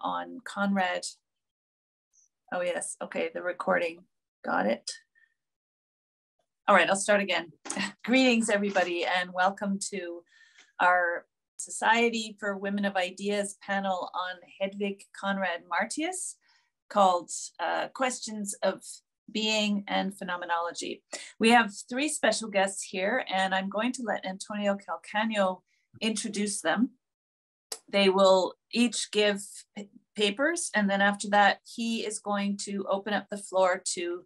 on Conrad. Oh, yes. Okay, the recording. Got it. All right, I'll start again. Greetings, everybody, and welcome to our Society for Women of Ideas panel on Hedwig Conrad Martius called uh, Questions of Being and Phenomenology. We have three special guests here, and I'm going to let Antonio Calcagno introduce them. They will each give papers, and then after that, he is going to open up the floor to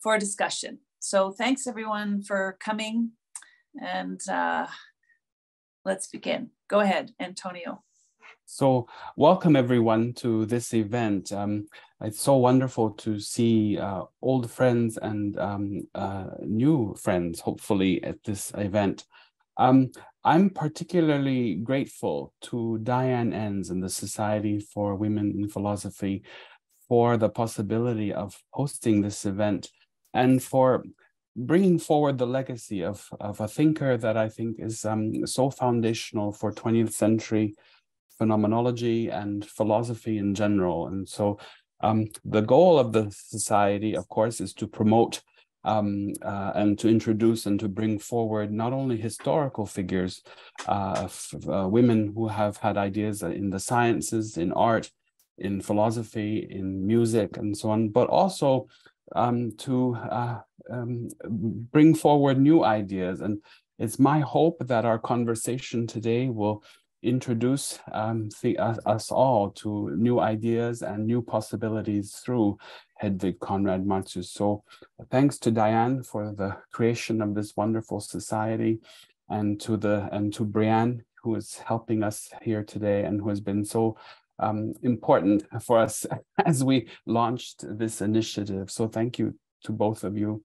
for discussion. So thanks everyone for coming, and uh, let's begin. Go ahead, Antonio. So welcome everyone to this event. Um, it's so wonderful to see uh, old friends and um, uh, new friends, hopefully, at this event. Um, I'm particularly grateful to Diane Enns and the Society for Women in Philosophy for the possibility of hosting this event and for bringing forward the legacy of, of a thinker that I think is um, so foundational for 20th century phenomenology and philosophy in general. And so um, the goal of the society, of course, is to promote um, uh, and to introduce and to bring forward not only historical figures uh, uh, women who have had ideas in the sciences, in art, in philosophy, in music, and so on, but also um, to uh, um, bring forward new ideas. And it's my hope that our conversation today will introduce um, the, us, us, all to new ideas and new possibilities through Hedwig Conrad Martius. So thanks to Diane for the creation of this wonderful society and to the and to Brianne who is helping us here today and who has been so um, important for us as we launched this initiative. So thank you to both of you.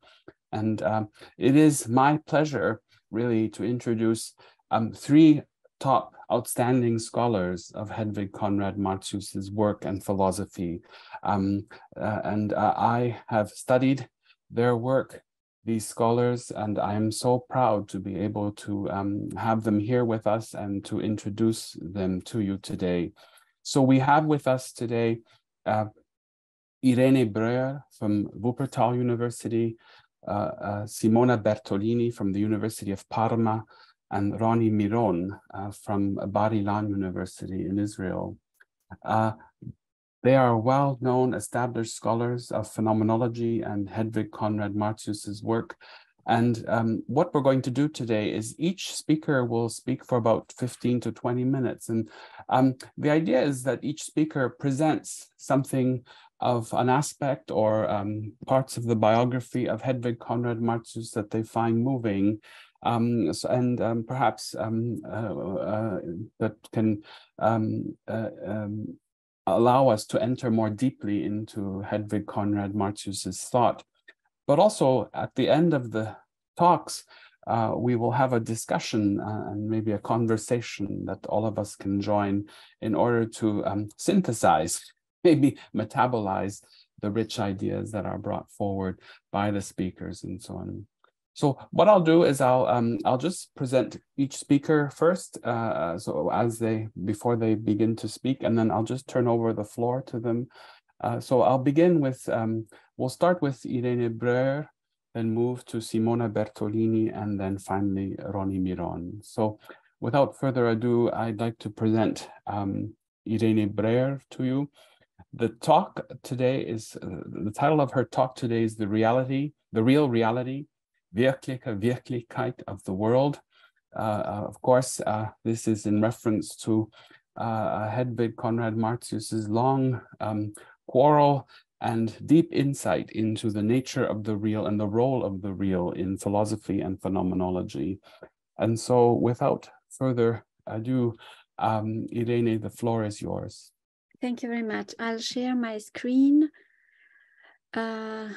And um, it is my pleasure really to introduce um, three top outstanding scholars of Hedwig Conrad Martius's work and philosophy. Um, uh, and uh, I have studied their work, these scholars, and I am so proud to be able to um, have them here with us and to introduce them to you today. So we have with us today uh, Irene Breuer from Wuppertal University, uh, uh, Simona Bertolini from the University of Parma, and Ronny Miron uh, from Bar Ilan University in Israel. Uh, they are well-known established scholars of phenomenology and Hedwig Conrad Martius's work. And um, what we're going to do today is each speaker will speak for about 15 to 20 minutes. And um, the idea is that each speaker presents something of an aspect or um, parts of the biography of Hedwig Conrad Martius that they find moving um, so, and um, perhaps um, uh, uh, that can um, uh, um, allow us to enter more deeply into Hedwig Conrad Martius's thought. But also at the end of the talks, uh, we will have a discussion uh, and maybe a conversation that all of us can join in order to um, synthesize, maybe metabolize the rich ideas that are brought forward by the speakers and so on. So what I'll do is I'll um, I'll just present each speaker first, uh, so as they before they begin to speak, and then I'll just turn over the floor to them. Uh, so I'll begin with um, we'll start with Irene Breuer, then move to Simona Bertolini, and then finally Ronny Miron. So without further ado, I'd like to present um, Irene Breuer to you. The talk today is uh, the title of her talk today is the reality, the real reality Wirkliche Wirklichkeit of the world. Uh, uh, of course, uh, this is in reference to Hedwig Conrad Martius's long um, quarrel and deep insight into the nature of the real and the role of the real in philosophy and phenomenology. And so without further ado, um, Irene, the floor is yours. Thank you very much. I'll share my screen. Uh,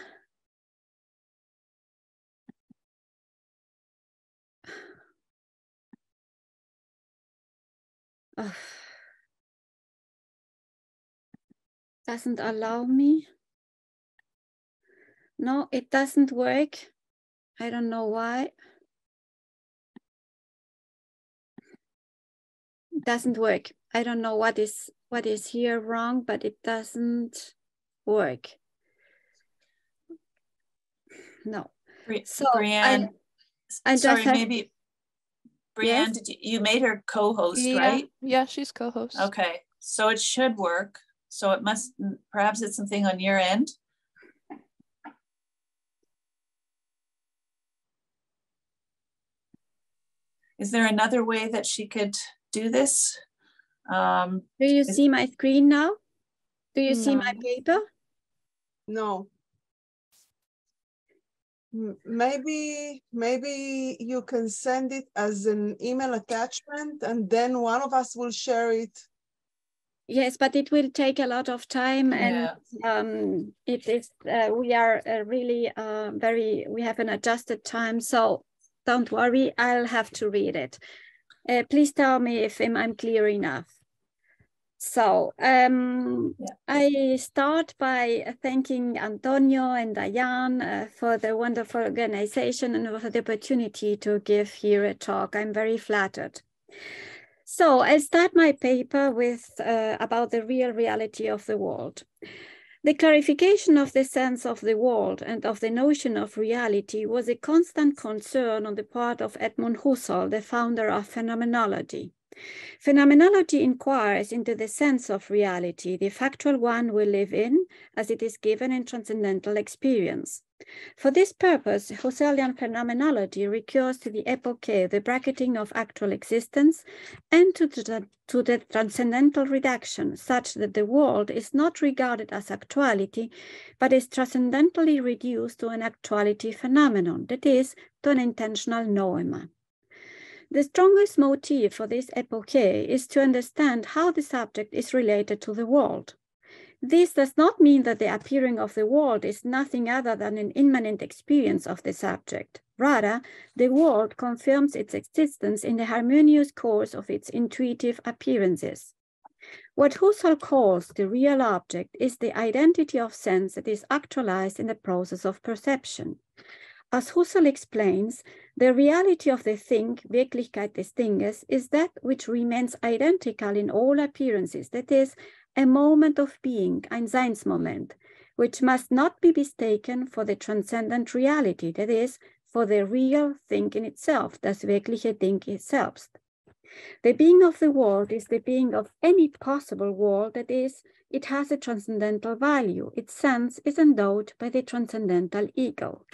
doesn't allow me. No, it doesn't work. I don't know why. It doesn't work. I don't know what is what is here wrong, but it doesn't work. No. So Brianne, I, I sorry, maybe Brianne, yes? did you, you made her co-host, yeah, right? Yeah, she's co-host. Okay, so it should work. So it must, perhaps it's something on your end. Is there another way that she could do this? Um, do you see my screen now? Do you no. see my paper? No. Maybe maybe you can send it as an email attachment and then one of us will share it. Yes, but it will take a lot of time and yeah. um, it is uh, we are uh, really uh, very we have an adjusted time so don't worry I'll have to read it. Uh, please tell me if I'm clear enough. So um, yeah. I start by thanking Antonio and Diane uh, for the wonderful organization and for the opportunity to give here a talk. I'm very flattered. So I'll start my paper with uh, about the real reality of the world. The clarification of the sense of the world and of the notion of reality was a constant concern on the part of Edmund Husserl, the founder of phenomenology. Phenomenology inquires into the sense of reality, the factual one we live in, as it is given in transcendental experience. For this purpose, Husserlian phenomenology recurs to the epoche, the bracketing of actual existence, and to the, to the transcendental reduction, such that the world is not regarded as actuality, but is transcendentally reduced to an actuality phenomenon, that is, to an intentional noema. The strongest motive for this epoche is to understand how the subject is related to the world. This does not mean that the appearing of the world is nothing other than an immanent experience of the subject. Rather, the world confirms its existence in the harmonious course of its intuitive appearances. What Husserl calls the real object is the identity of sense that is actualized in the process of perception. As Husserl explains, the reality of the thing, Wirklichkeit des Dinges, is that which remains identical in all appearances, that is, a moment of being, ein Seinsmoment, which must not be mistaken for the transcendent reality, that is, for the real thing in itself, das wirkliche Ding itself. The being of the world is the being of any possible world, that is, it has a transcendental value. Its sense is endowed by the transcendental ego.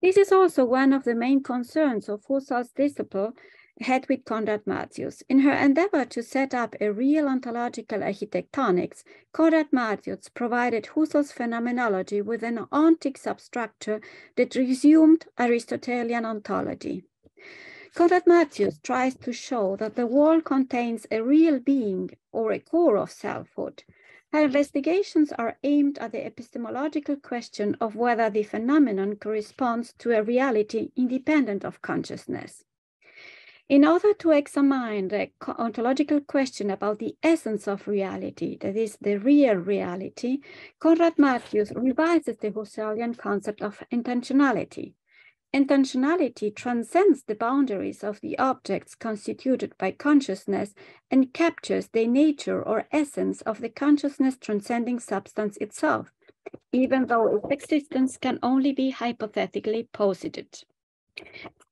This is also one of the main concerns of Husserl's disciple, Hedwig Conrad Martius. In her endeavor to set up a real ontological architectonics, Conrad Martius provided Husserl's phenomenology with an ontic substructure that resumed Aristotelian ontology. Conrad Martius tries to show that the world contains a real being or a core of selfhood, her investigations are aimed at the epistemological question of whether the phenomenon corresponds to a reality independent of consciousness. In order to examine the ontological question about the essence of reality, that is, the real reality, Conrad Martius revises the Husserlian concept of intentionality. Intentionality transcends the boundaries of the objects constituted by consciousness and captures the nature or essence of the consciousness transcending substance itself, even though its existence can only be hypothetically posited.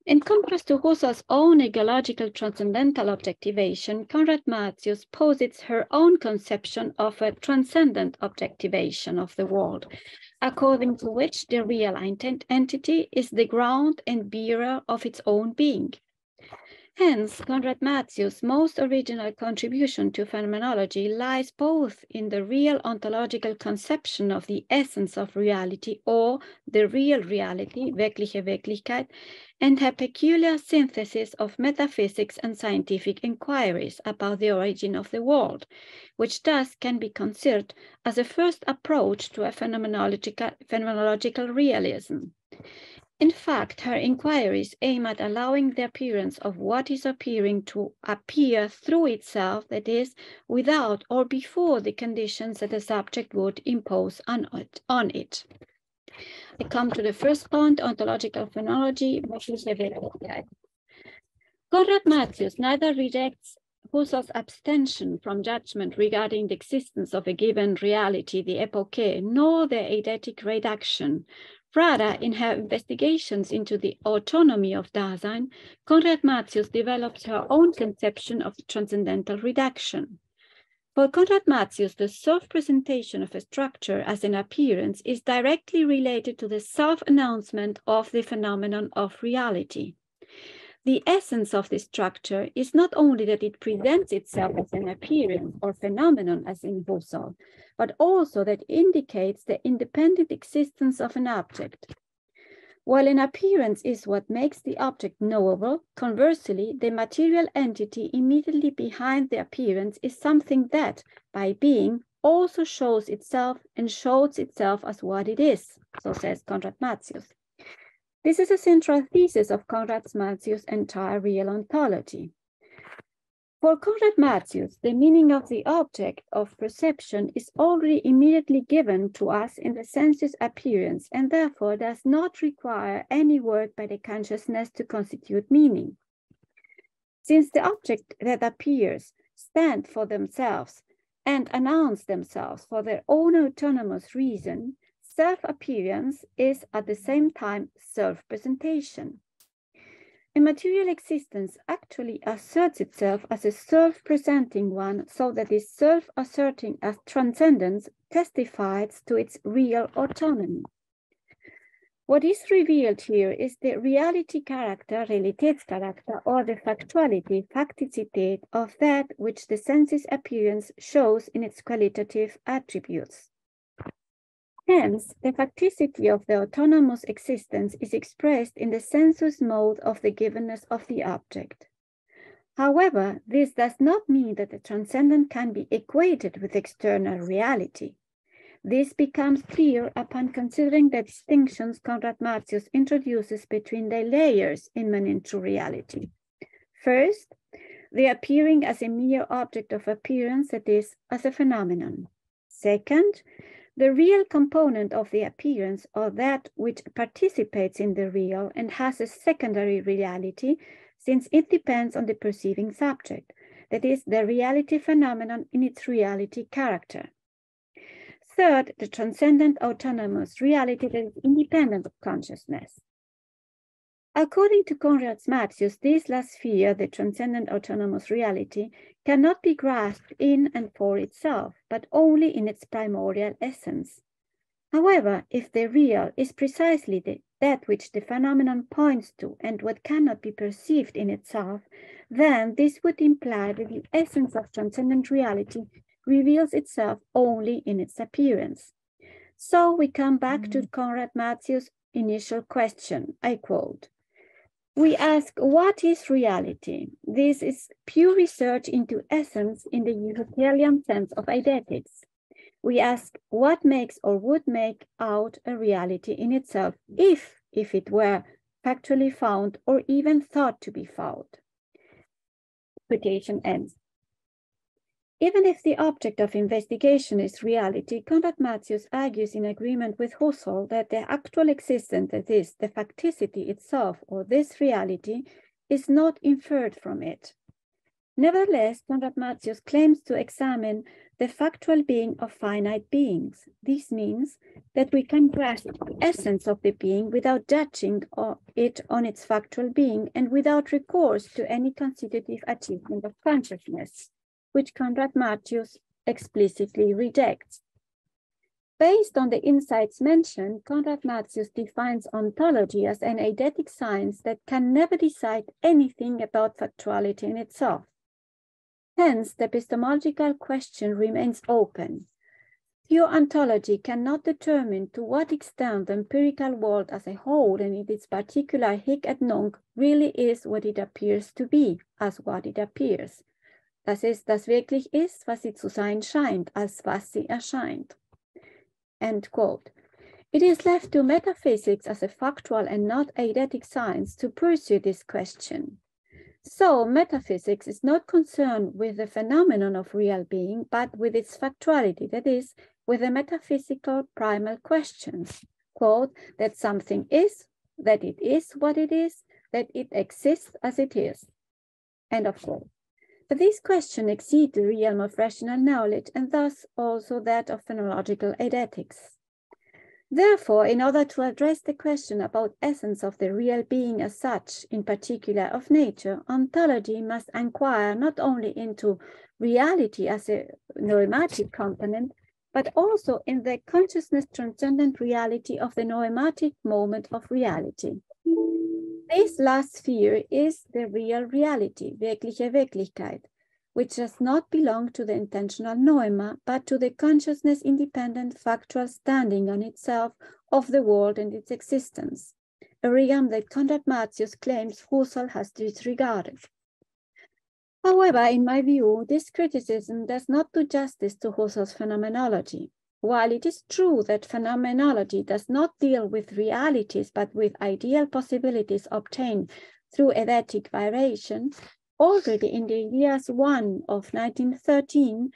In contrast to Husserl's own egological transcendental objectivation, Conrad Martius posits her own conception of a transcendent objectivation of the world, according to which the real entity is the ground and bearer of its own being. Hence, Conrad Martius' most original contribution to phenomenology lies both in the real ontological conception of the essence of reality or the real reality, wirkliche Wirklichkeit, and her peculiar synthesis of metaphysics and scientific inquiries about the origin of the world, which thus can be considered as a first approach to a phenomenological, phenomenological realism. In fact, her inquiries aim at allowing the appearance of what is appearing to appear through itself, that is, without or before the conditions that the subject would impose on it. On it. I come to the first point, ontological phenomenology, Conrad Martius neither rejects Husserl's abstention from judgment regarding the existence of a given reality, the epoche, nor the eidetic reduction. Rather, in her investigations into the autonomy of Dasein, Conrad Martius develops her own conception of transcendental reduction. For Conrad Martius, the self-presentation of a structure as an appearance is directly related to the self-announcement of the phenomenon of reality. The essence of this structure is not only that it presents itself as an appearance or phenomenon as in Husserl, but also that indicates the independent existence of an object. While an appearance is what makes the object knowable, conversely, the material entity immediately behind the appearance is something that, by being, also shows itself and shows itself as what it is, so says Conrad Martius. This is a central thesis of Conrad Martius' entire real ontology. For Conrad Martius, the meaning of the object of perception is already immediately given to us in the sense's appearance and therefore does not require any work by the consciousness to constitute meaning. Since the object that appears stand for themselves and announce themselves for their own autonomous reason, self-appearance is at the same time self-presentation. A material existence actually asserts itself as a self-presenting one so that this self-asserting as transcendence testifies to its real autonomy. What is revealed here is the reality character, Realitätscharakter, or the factuality, Faktizität, of that which the senses appearance shows in its qualitative attributes. Hence, the facticity of the autonomous existence is expressed in the sensuous mode of the givenness of the object. However, this does not mean that the transcendent can be equated with external reality. This becomes clear upon considering the distinctions Conrad Martius introduces between the layers immanent to reality. First, the appearing as a mere object of appearance, that is, as a phenomenon. Second, the real component of the appearance or that which participates in the real and has a secondary reality since it depends on the perceiving subject, that is, the reality phenomenon in its reality character. Third, the transcendent autonomous reality that is independent of consciousness. According to Conrad Martius, this last sphere, the transcendent autonomous reality, cannot be grasped in and for itself, but only in its primordial essence. However, if the real is precisely the, that which the phenomenon points to and what cannot be perceived in itself, then this would imply that the essence of transcendent reality reveals itself only in its appearance. So we come back mm -hmm. to Conrad Martius's initial question, I quote, we ask, what is reality? This is pure research into essence in the Husserlian sense of identities. We ask, what makes or would make out a reality in itself if, if it were factually found or even thought to be found? Quotation ends. Even if the object of investigation is reality, Conrad Martius argues in agreement with Husserl that the actual existence, that is, the facticity itself or this reality, is not inferred from it. Nevertheless, Conrad Martius claims to examine the factual being of finite beings. This means that we can grasp the essence of the being without judging it on its factual being and without recourse to any constitutive achievement of consciousness which Conrad Martius explicitly rejects. Based on the insights mentioned, Conrad Martius defines ontology as an eidetic science that can never decide anything about factuality in itself. Hence, the epistemological question remains open. Pure ontology cannot determine to what extent the empirical world as a whole and in its particular hic et nunc really is what it appears to be, as what it appears, Das ist, das wirklich ist, was sie zu sein scheint, als was sie erscheint. End quote. It is left to metaphysics as a factual and not eidetic science to pursue this question. So metaphysics is not concerned with the phenomenon of real being, but with its factuality, that is, with the metaphysical primal questions. Quote, that something is, that it is what it is, that it exists as it is. End of quote. But this question exceeds the realm of rational knowledge and thus also that of phenomenological eidetics. Therefore, in order to address the question about essence of the real being as such, in particular of nature, ontology must inquire not only into reality as a noematic component, but also in the consciousness transcendent reality of the noematic moment of reality. This last sphere is the real reality, wirkliche Wirklichkeit, which does not belong to the intentional noema, but to the consciousness independent factual standing on itself of the world and its existence, a realm that Conrad Martius claims Husserl has disregarded. However, in my view, this criticism does not do justice to Husserl's phenomenology. While it is true that phenomenology does not deal with realities, but with ideal possibilities obtained through eidetic variation, already in the years one of 1913,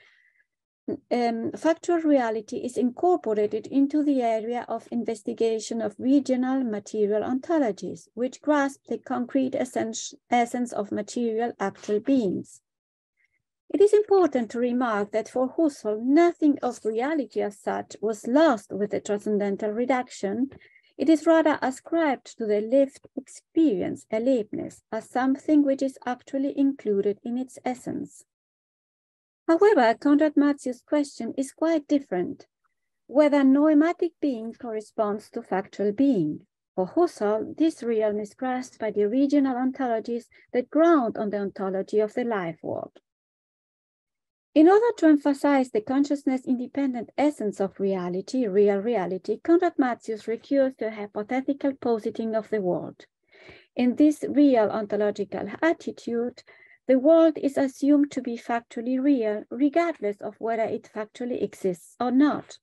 um, factual reality is incorporated into the area of investigation of regional material ontologies, which grasp the concrete essence, essence of material actual beings. It is important to remark that for Husserl, nothing of reality as such was lost with the transcendental reduction, it is rather ascribed to the lived experience, Erlebnis, as something which is actually included in its essence. However, Conrad Martius' question is quite different, whether noematic being corresponds to factual being. For Husserl, this realm is grasped by the regional ontologies that ground on the ontology of the life world. In order to emphasize the consciousness-independent essence of reality, real reality, Conrad Martius recurs to a hypothetical positing of the world. In this real ontological attitude, the world is assumed to be factually real, regardless of whether it factually exists or not.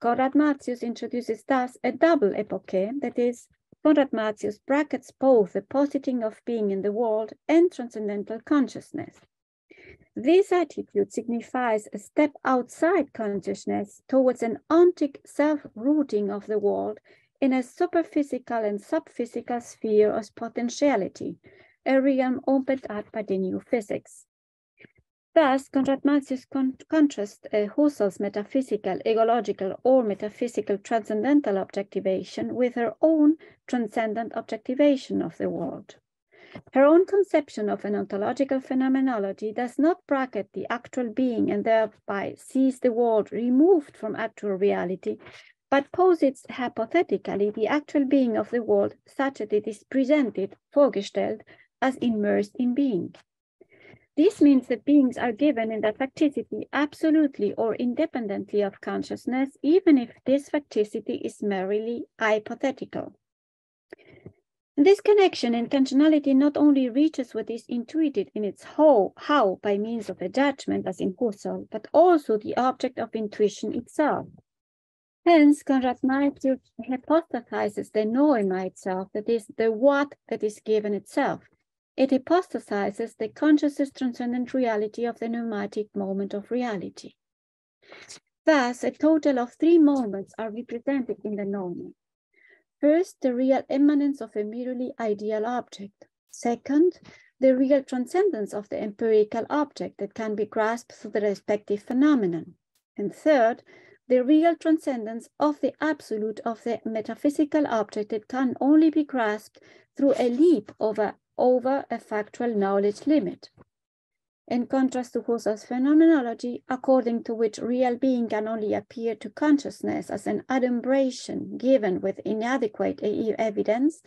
Conrad Martius introduces thus a double epoche, that is, Conrad Martius brackets both the positing of being in the world and transcendental consciousness. This attitude signifies a step outside consciousness towards an ontic self-rooting of the world in a superphysical and subphysical sphere of potentiality, a realm opened up by the new physics. Thus, Conrad Martius con contrasts uh, Husserl's metaphysical, egological, or metaphysical transcendental objectivation with her own transcendent objectivation of the world. Her own conception of an ontological phenomenology does not bracket the actual being and thereby sees the world removed from actual reality, but posits hypothetically the actual being of the world such that it is presented, vorgestellt, as immersed in being. This means that beings are given in that facticity absolutely or independently of consciousness, even if this facticity is merely hypothetical. This connection and intentionality not only reaches what is intuited in its how, how by means of a judgment as in Husserl, but also the object of intuition itself. Hence, Conrad Martius hypostatizes the noema itself, that is, the what that is given itself. It hypothesizes the consciousness transcendent reality of the noematic moment of reality. Thus, a total of three moments are represented in the noema. First, the real immanence of a merely ideal object. Second, the real transcendence of the empirical object that can be grasped through the respective phenomenon. And third, the real transcendence of the absolute of the metaphysical object that can only be grasped through a leap over, over a factual knowledge limit in contrast to Husserl's phenomenology, according to which real being can only appear to consciousness as an adumbration given with inadequate evidence,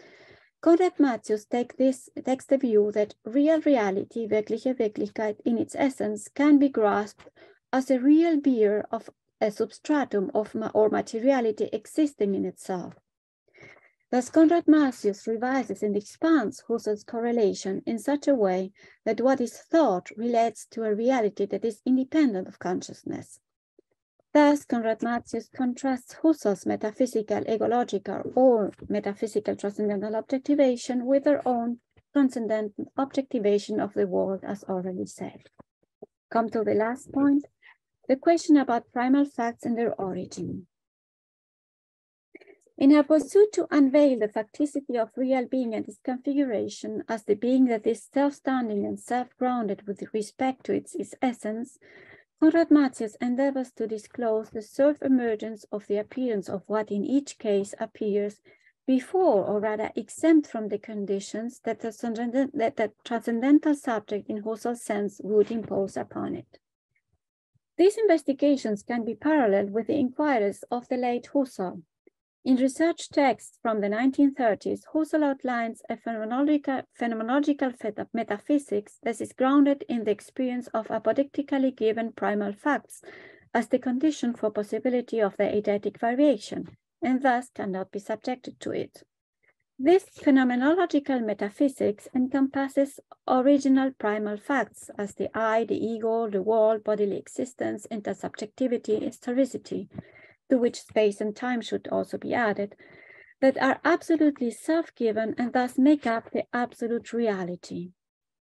Conrad Martius take this, takes the view that real reality, wirkliche Wirklichkeit, in its essence, can be grasped as a real beer of a substratum of ma or materiality existing in itself. Thus, Conrad Martius revises and expands Husserl's correlation in such a way that what is thought relates to a reality that is independent of consciousness. Thus, Conrad Martius contrasts Husserl's metaphysical, egological, or metaphysical transcendental objectivation with her own transcendental objectivation of the world, as already said. Come to the last point, the question about primal facts and their origin. In her pursuit to unveil the facticity of real being and its configuration as the being that is self-standing and self-grounded with respect to its, its essence, Conrad Martius endeavors to disclose the self-emergence of the appearance of what in each case appears before or rather exempt from the conditions that the, that the transcendental subject in Husserl's sense would impose upon it. These investigations can be paralleled with the inquiries of the late Husserl, in research texts from the 1930s, Husserl outlines a phenomenological, phenomenological metaphysics that is grounded in the experience of apodictically given primal facts as the condition for possibility of the eidetic variation, and thus cannot be subjected to it. This phenomenological metaphysics encompasses original primal facts as the I, the ego, the world, bodily existence, intersubjectivity, historicity, to which space and time should also be added, that are absolutely self-given and thus make up the absolute reality.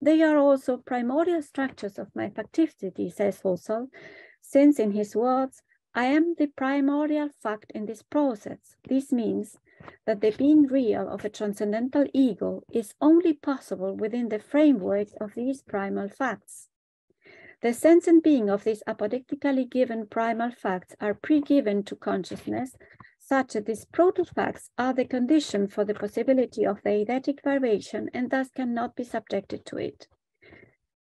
They are also primordial structures of my factivity, says Husserl, since in his words, I am the primordial fact in this process. This means that the being real of a transcendental ego is only possible within the framework of these primal facts. The sense and being of these apodictically given primal facts are pre-given to consciousness, such that these proto-facts are the condition for the possibility of the eidetic variation and thus cannot be subjected to it.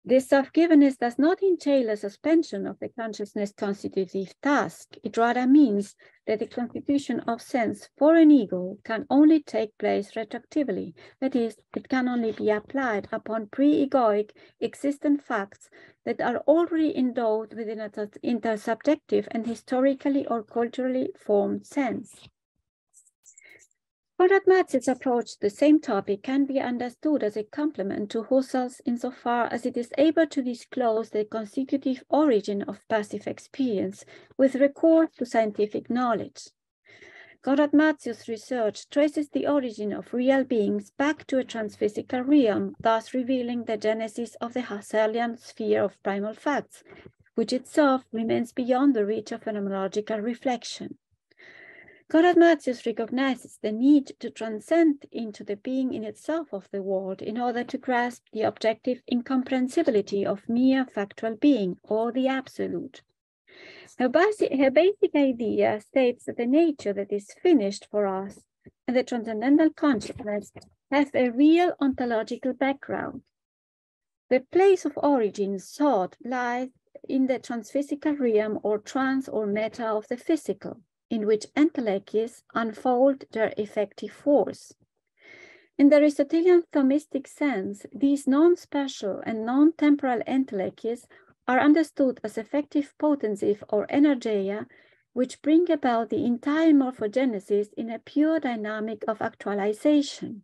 This self-givenness does not entail a suspension of the consciousness constitutive task. It rather means that the constitution of sense for an ego can only take place retroactively. That is, it can only be applied upon pre-egoic existent facts that are already endowed with an intersubjective and historically or culturally formed sense. Conrad Martius' approach to the same topic can be understood as a complement to Husserl's insofar as it is able to disclose the constitutive origin of passive experience with recourse to scientific knowledge. Conrad Martius' research traces the origin of real beings back to a transphysical realm, thus revealing the genesis of the Husserlian sphere of primal facts, which itself remains beyond the reach of phenomenological reflection. Conrad Martius recognizes the need to transcend into the being in itself of the world in order to grasp the objective incomprehensibility of mere factual being or the absolute. Her basic, her basic idea states that the nature that is finished for us and the transcendental consciousness have a real ontological background. The place of origin sought lies in the transphysical realm or trans or meta of the physical in which entelechies unfold their effective force. In the Aristotelian Thomistic sense, these non-spatial and non-temporal entelechies are understood as effective potencies or energeia, which bring about the entire morphogenesis in a pure dynamic of actualization.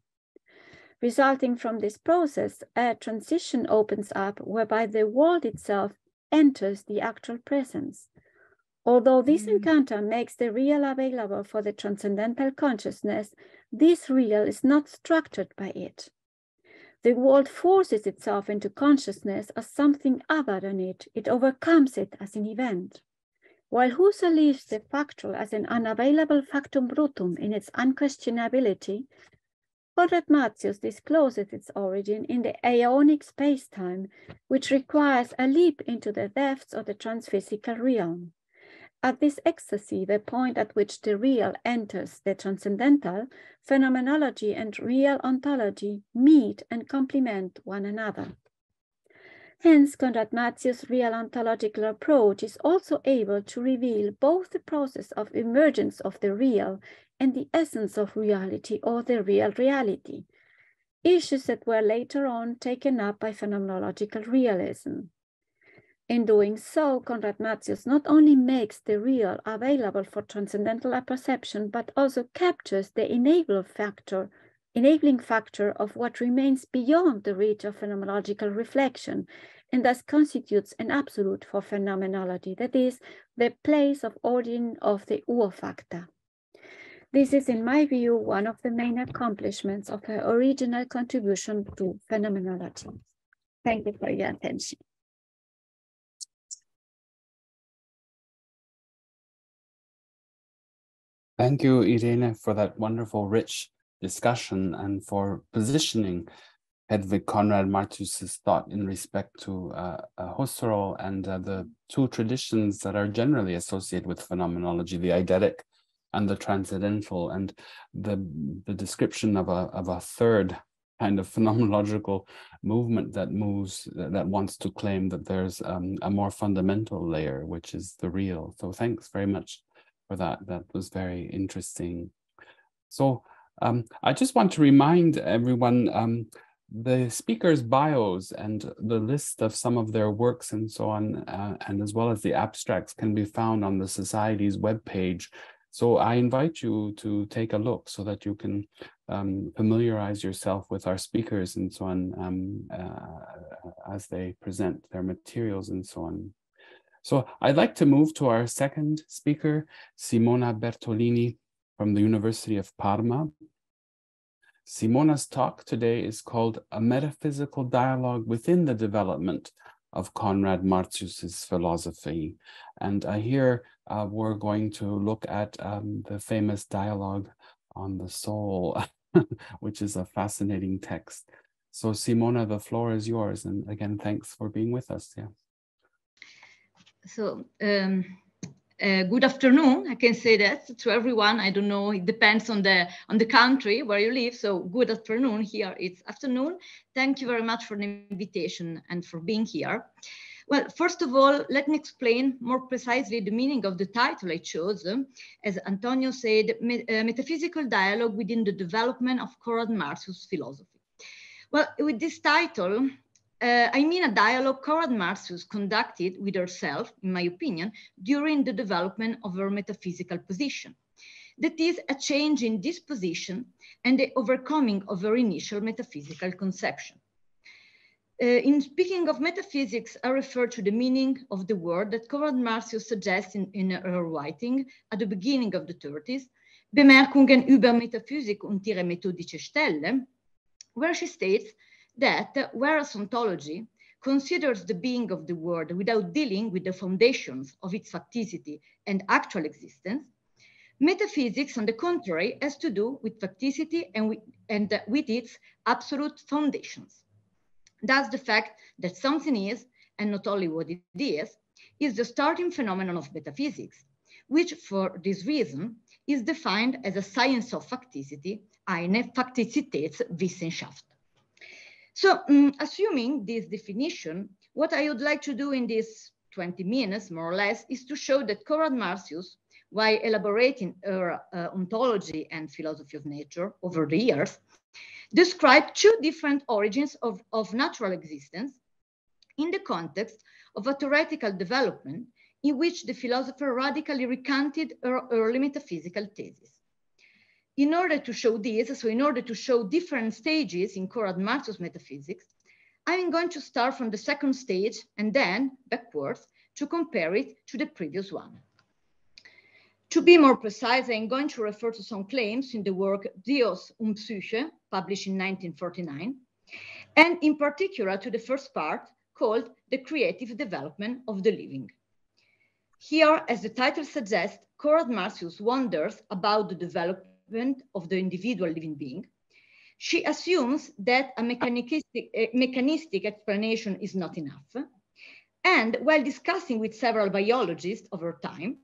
Resulting from this process, a transition opens up whereby the world itself enters the actual presence. Although this mm. encounter makes the real available for the transcendental consciousness, this real is not structured by it. The world forces itself into consciousness as something other than it. It overcomes it as an event. While Husserl leaves the factual as an unavailable factum brutum in its unquestionability, Conrad Martius discloses its origin in the aeonic space-time, which requires a leap into the depths of the transphysical realm. At this ecstasy, the point at which the real enters the transcendental, phenomenology and real ontology meet and complement one another. Hence, Conrad Martius' real ontological approach is also able to reveal both the process of emergence of the real and the essence of reality or the real reality, issues that were later on taken up by phenomenological realism. In doing so, Conrad Martius not only makes the real available for transcendental apperception, but also captures the enable factor, enabling factor of what remains beyond the reach of phenomenological reflection, and thus constitutes an absolute for phenomenology, that is, the place of origin of the Urfakta. This is, in my view, one of the main accomplishments of her original contribution to phenomenology. Thank you for your attention. Thank you, Irene, for that wonderful, rich discussion and for positioning Hedwig Conrad Martius's thought in respect to uh, uh, Husserl and uh, the two traditions that are generally associated with phenomenology, the eidetic and the transcendental, and the, the description of a, of a third kind of phenomenological movement that moves, that wants to claim that there's um, a more fundamental layer, which is the real. So thanks very much for that. That was very interesting. So um, I just want to remind everyone um, the speakers' bios and the list of some of their works and so on, uh, and as well as the abstracts can be found on the Society's webpage. So I invite you to take a look so that you can um, familiarize yourself with our speakers and so on um, uh, as they present their materials and so on. So I'd like to move to our second speaker, Simona Bertolini from the University of Parma. Simona's talk today is called A Metaphysical Dialogue Within the Development of Conrad Martius's Philosophy. And uh, here uh, we're going to look at um, the famous dialogue on the soul, which is a fascinating text. So Simona, the floor is yours. And again, thanks for being with us. Yeah. So um, uh, good afternoon. I can say that to everyone. I don't know. It depends on the on the country where you live. So good afternoon. Here it's afternoon. Thank you very much for the invitation and for being here. Well, first of all, let me explain more precisely the meaning of the title I chose. As Antonio said, uh, metaphysical dialogue within the development of Conrad Martius philosophy. Well, with this title, uh, I mean a dialogue Conrad Martius conducted with herself, in my opinion, during the development of her metaphysical position. That is a change in this position and the overcoming of her initial metaphysical conception. Uh, in speaking of metaphysics, I refer to the meaning of the word that Conrad Martius suggests in, in her writing at the beginning of the 30s, Bemerkungen über Metaphysik und ihre methodische Stelle, where she states that whereas ontology considers the being of the world without dealing with the foundations of its facticity and actual existence, metaphysics, on the contrary, has to do with facticity and with, and with its absolute foundations. Thus, the fact that something is, and not only what it is, is the starting phenomenon of metaphysics, which for this reason is defined as a science of facticity, eine Faktizitätswissenschaft. So um, assuming this definition, what I would like to do in these 20 minutes, more or less, is to show that Conrad Martius, while elaborating her uh, ontology and philosophy of nature over the years, described two different origins of, of natural existence in the context of a theoretical development in which the philosopher radically recanted her early metaphysical thesis in order to show this, so in order to show different stages in Conrad Martius metaphysics, I'm going to start from the second stage and then backwards to compare it to the previous one. To be more precise, I'm going to refer to some claims in the work Bios und Psyche, published in 1949, and in particular to the first part called The Creative Development of the Living. Here, as the title suggests, Conrad Martius wonders about the development development of the individual living being, she assumes that a mechanistic, a mechanistic explanation is not enough. And while discussing with several biologists over time,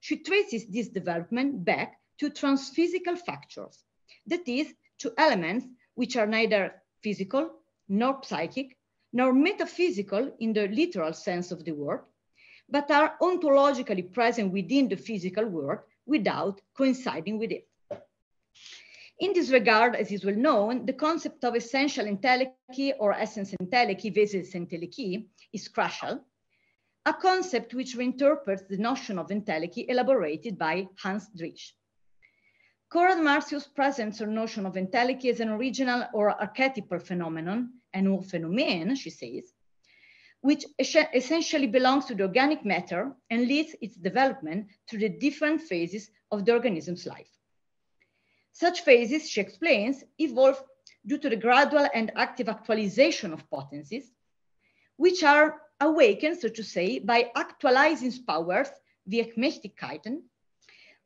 she traces this development back to transphysical factors, that is, to elements which are neither physical, nor psychic, nor metaphysical in the literal sense of the word, but are ontologically present within the physical world without coinciding with it. In this regard, as is well known, the concept of essential entelechy or essence entelechy versus entelechy is crucial, a concept which reinterprets the notion of entelechy elaborated by Hans Driesch. Conrad Martius presents her notion of entelechy as an original or archetypal phenomenon, an phénomène, she says, which essentially belongs to the organic matter and leads its development through the different phases of the organism's life. Such phases, she explains, evolve due to the gradual and active actualization of potencies, which are awakened, so to say, by actualizing powers, the Mächtigkeiten,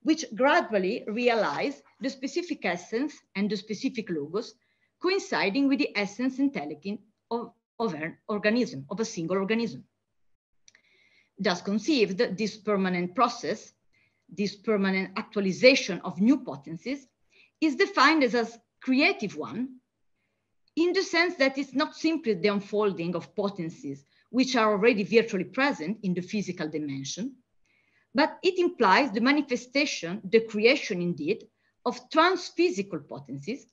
which gradually realize the specific essence and the specific logos coinciding with the essence and telechin of, of an organism, of a single organism. Thus conceived, this permanent process, this permanent actualization of new potencies is defined as a creative one in the sense that it's not simply the unfolding of potencies which are already virtually present in the physical dimension, but it implies the manifestation, the creation indeed, of transphysical potencies,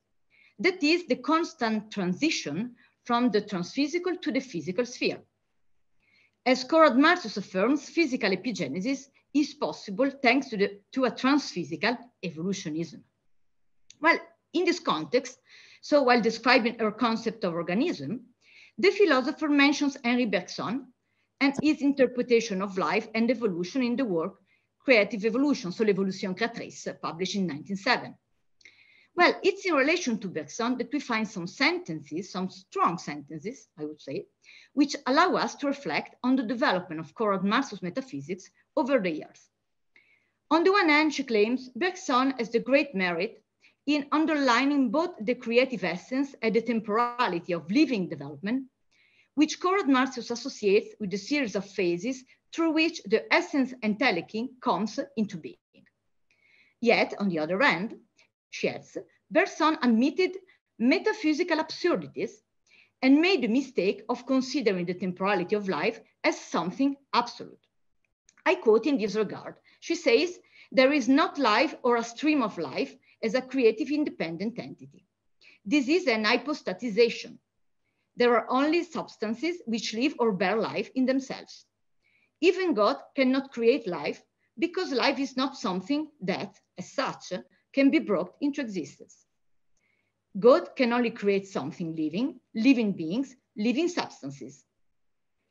that is the constant transition from the transphysical to the physical sphere. As Conrad Martius affirms, physical epigenesis is possible thanks to, the, to a transphysical evolutionism. Well, in this context, so while describing her concept of organism, the philosopher mentions Henri Bergson and his interpretation of life and evolution in the work Creative Evolution, so l'Evolution Créatrice, published in 1907. Well, it's in relation to Bergson that we find some sentences, some strong sentences, I would say, which allow us to reflect on the development of Conrad Martius metaphysics over the years. On the one hand, she claims Bergson has the great merit in underlining both the creative essence and the temporality of living development, which Conrad Martius associates with the series of phases through which the essence entelechy comes into being. Yet, on the other hand, she adds, Bergson admitted metaphysical absurdities and made the mistake of considering the temporality of life as something absolute. I quote in this regard, she says, there is not life or a stream of life as a creative independent entity. This is an hypostatization. There are only substances which live or bear life in themselves. Even God cannot create life because life is not something that, as such, can be brought into existence. God can only create something living, living beings, living substances.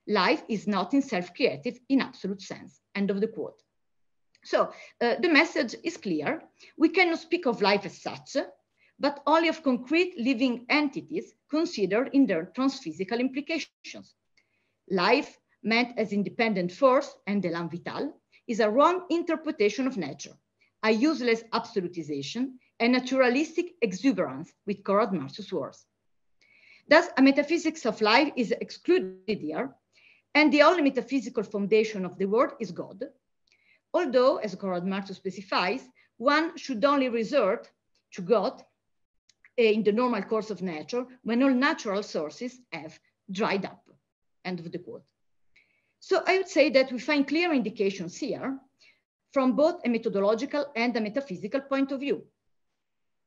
Life is not in self-creative in absolute sense. End of the quote. So uh, the message is clear. We cannot speak of life as such, but only of concrete living entities considered in their transphysical implications. Life, meant as independent force and elan vital, is a wrong interpretation of nature, a useless absolutization, a naturalistic exuberance with Conrad Martius' words. Thus, a metaphysics of life is excluded here, and the only metaphysical foundation of the world is God, Although, as Conrad Martius specifies, one should only resort to God eh, in the normal course of nature when all natural sources have dried up. End of the quote. So I would say that we find clear indications here from both a methodological and a metaphysical point of view.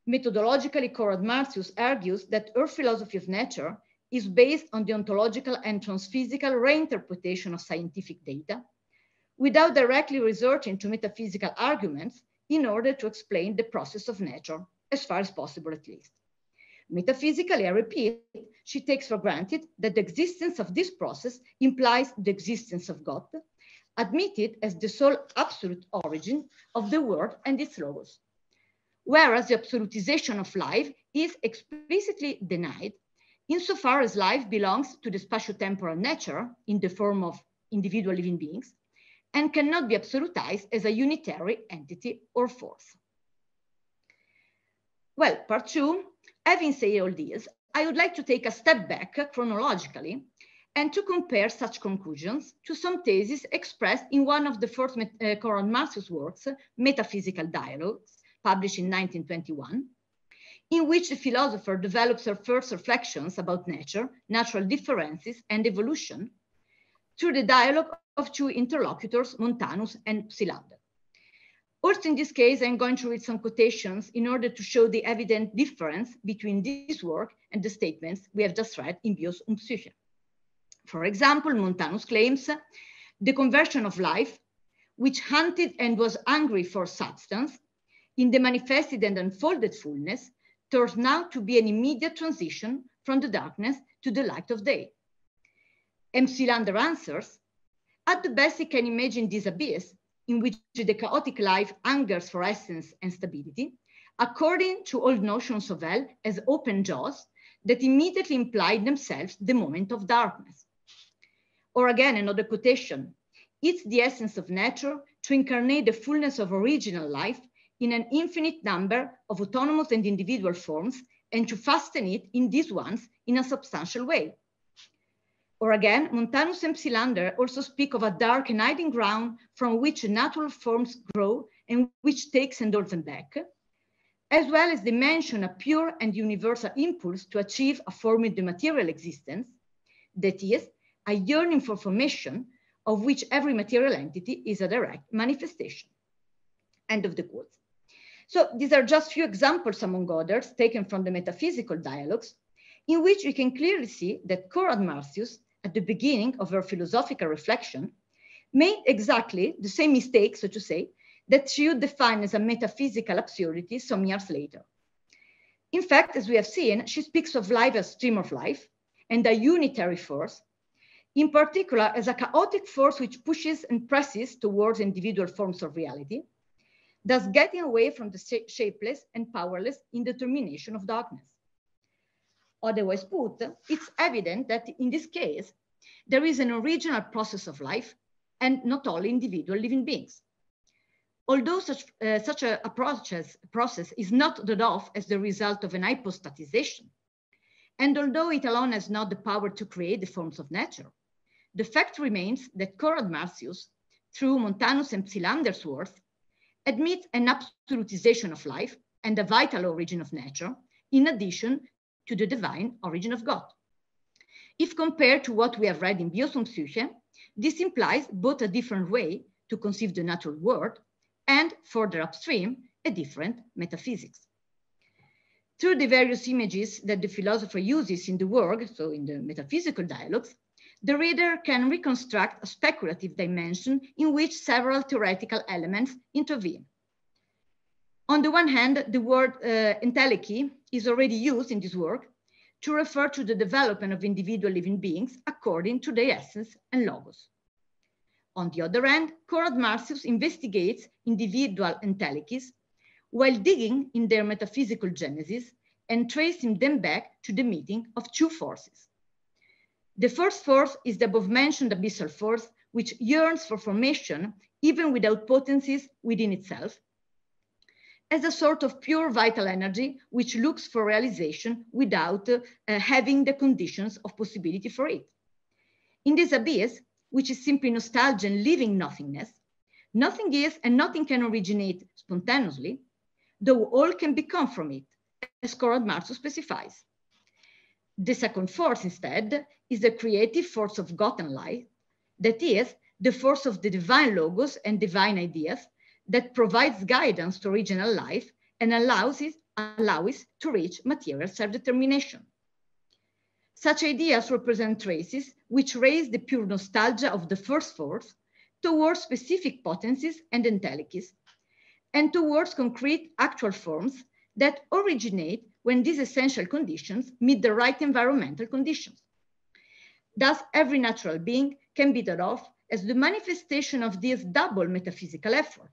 Methodologically, Conrad Martius argues that our philosophy of nature is based on the ontological and transphysical reinterpretation of scientific data without directly resorting to metaphysical arguments in order to explain the process of nature, as far as possible at least. Metaphysically, I repeat, she takes for granted that the existence of this process implies the existence of God, admitted as the sole absolute origin of the world and its logos. Whereas the absolutization of life is explicitly denied insofar as life belongs to the spatio-temporal nature in the form of individual living beings, and cannot be absolutized as a unitary entity or force. Well, part two, having said all this, I would like to take a step back chronologically and to compare such conclusions to some theses expressed in one of the first uh, Conrad Martius works, Metaphysical Dialogues, published in 1921, in which the philosopher develops her first reflections about nature, natural differences, and evolution through the dialogue of two interlocutors, Montanus and Psylander. Also in this case, I'm going to read some quotations in order to show the evident difference between this work and the statements we have just read in Bios und Psyche. For example, Montanus claims the conversion of life, which hunted and was hungry for substance, in the manifested and unfolded fullness, turns now to be an immediate transition from the darkness to the light of day. M. Psylander answers at the best, you can imagine this abyss in which the chaotic life hungers for essence and stability, according to old notions of hell as open jaws that immediately imply themselves the moment of darkness. Or again, another quotation, it's the essence of nature to incarnate the fullness of original life in an infinite number of autonomous and individual forms and to fasten it in these ones in a substantial way. Or again, Montanus and Psylander also speak of a dark and hiding ground from which natural forms grow and which takes and holds them back, as well as they mention a pure and universal impulse to achieve a form in the material existence, that is, a yearning for formation of which every material entity is a direct manifestation. End of the quote. So these are just few examples among others taken from the metaphysical dialogues in which we can clearly see that Conrad Martius, at the beginning of her philosophical reflection, made exactly the same mistake, so to say, that she would define as a metaphysical absurdity some years later. In fact, as we have seen, she speaks of life as stream of life and a unitary force, in particular as a chaotic force which pushes and presses towards individual forms of reality, thus getting away from the shapeless and powerless indetermination of darkness. Otherwise put, it's evident that in this case, there is an original process of life and not only individual living beings. Although such, uh, such a, process, process is not thought of as the result of an hypostatization, and although it alone has not the power to create the forms of nature, the fact remains that Conrad Martius, through Montanus and Psylander's work, admits an absolutization of life and a vital origin of nature, in addition to the divine origin of God. If compared to what we have read in Bios Psyche, this implies both a different way to conceive the natural world and further upstream, a different metaphysics. Through the various images that the philosopher uses in the work, so in the metaphysical dialogues, the reader can reconstruct a speculative dimension in which several theoretical elements intervene. On the one hand, the word uh, entelechy is already used in this work to refer to the development of individual living beings according to their essence and logos. On the other hand, Conrad Martius investigates individual entelechies while digging in their metaphysical genesis and tracing them back to the meeting of two forces. The first force is the above mentioned abyssal force, which yearns for formation even without potencies within itself, as a sort of pure vital energy which looks for realization without uh, having the conditions of possibility for it. In this abyss, which is simply nostalgia and living nothingness, nothing is and nothing can originate spontaneously, though all can become from it, as Conrad Martius specifies. The second force, instead, is the creative force of God and light, that is, the force of the divine logos and divine ideas that provides guidance to original life and allows it, allows it to reach material self-determination. Such ideas represent traces which raise the pure nostalgia of the first force towards specific potencies and entelechies, and towards concrete actual forms that originate when these essential conditions meet the right environmental conditions. Thus, every natural being can be thought of as the manifestation of this double metaphysical effort,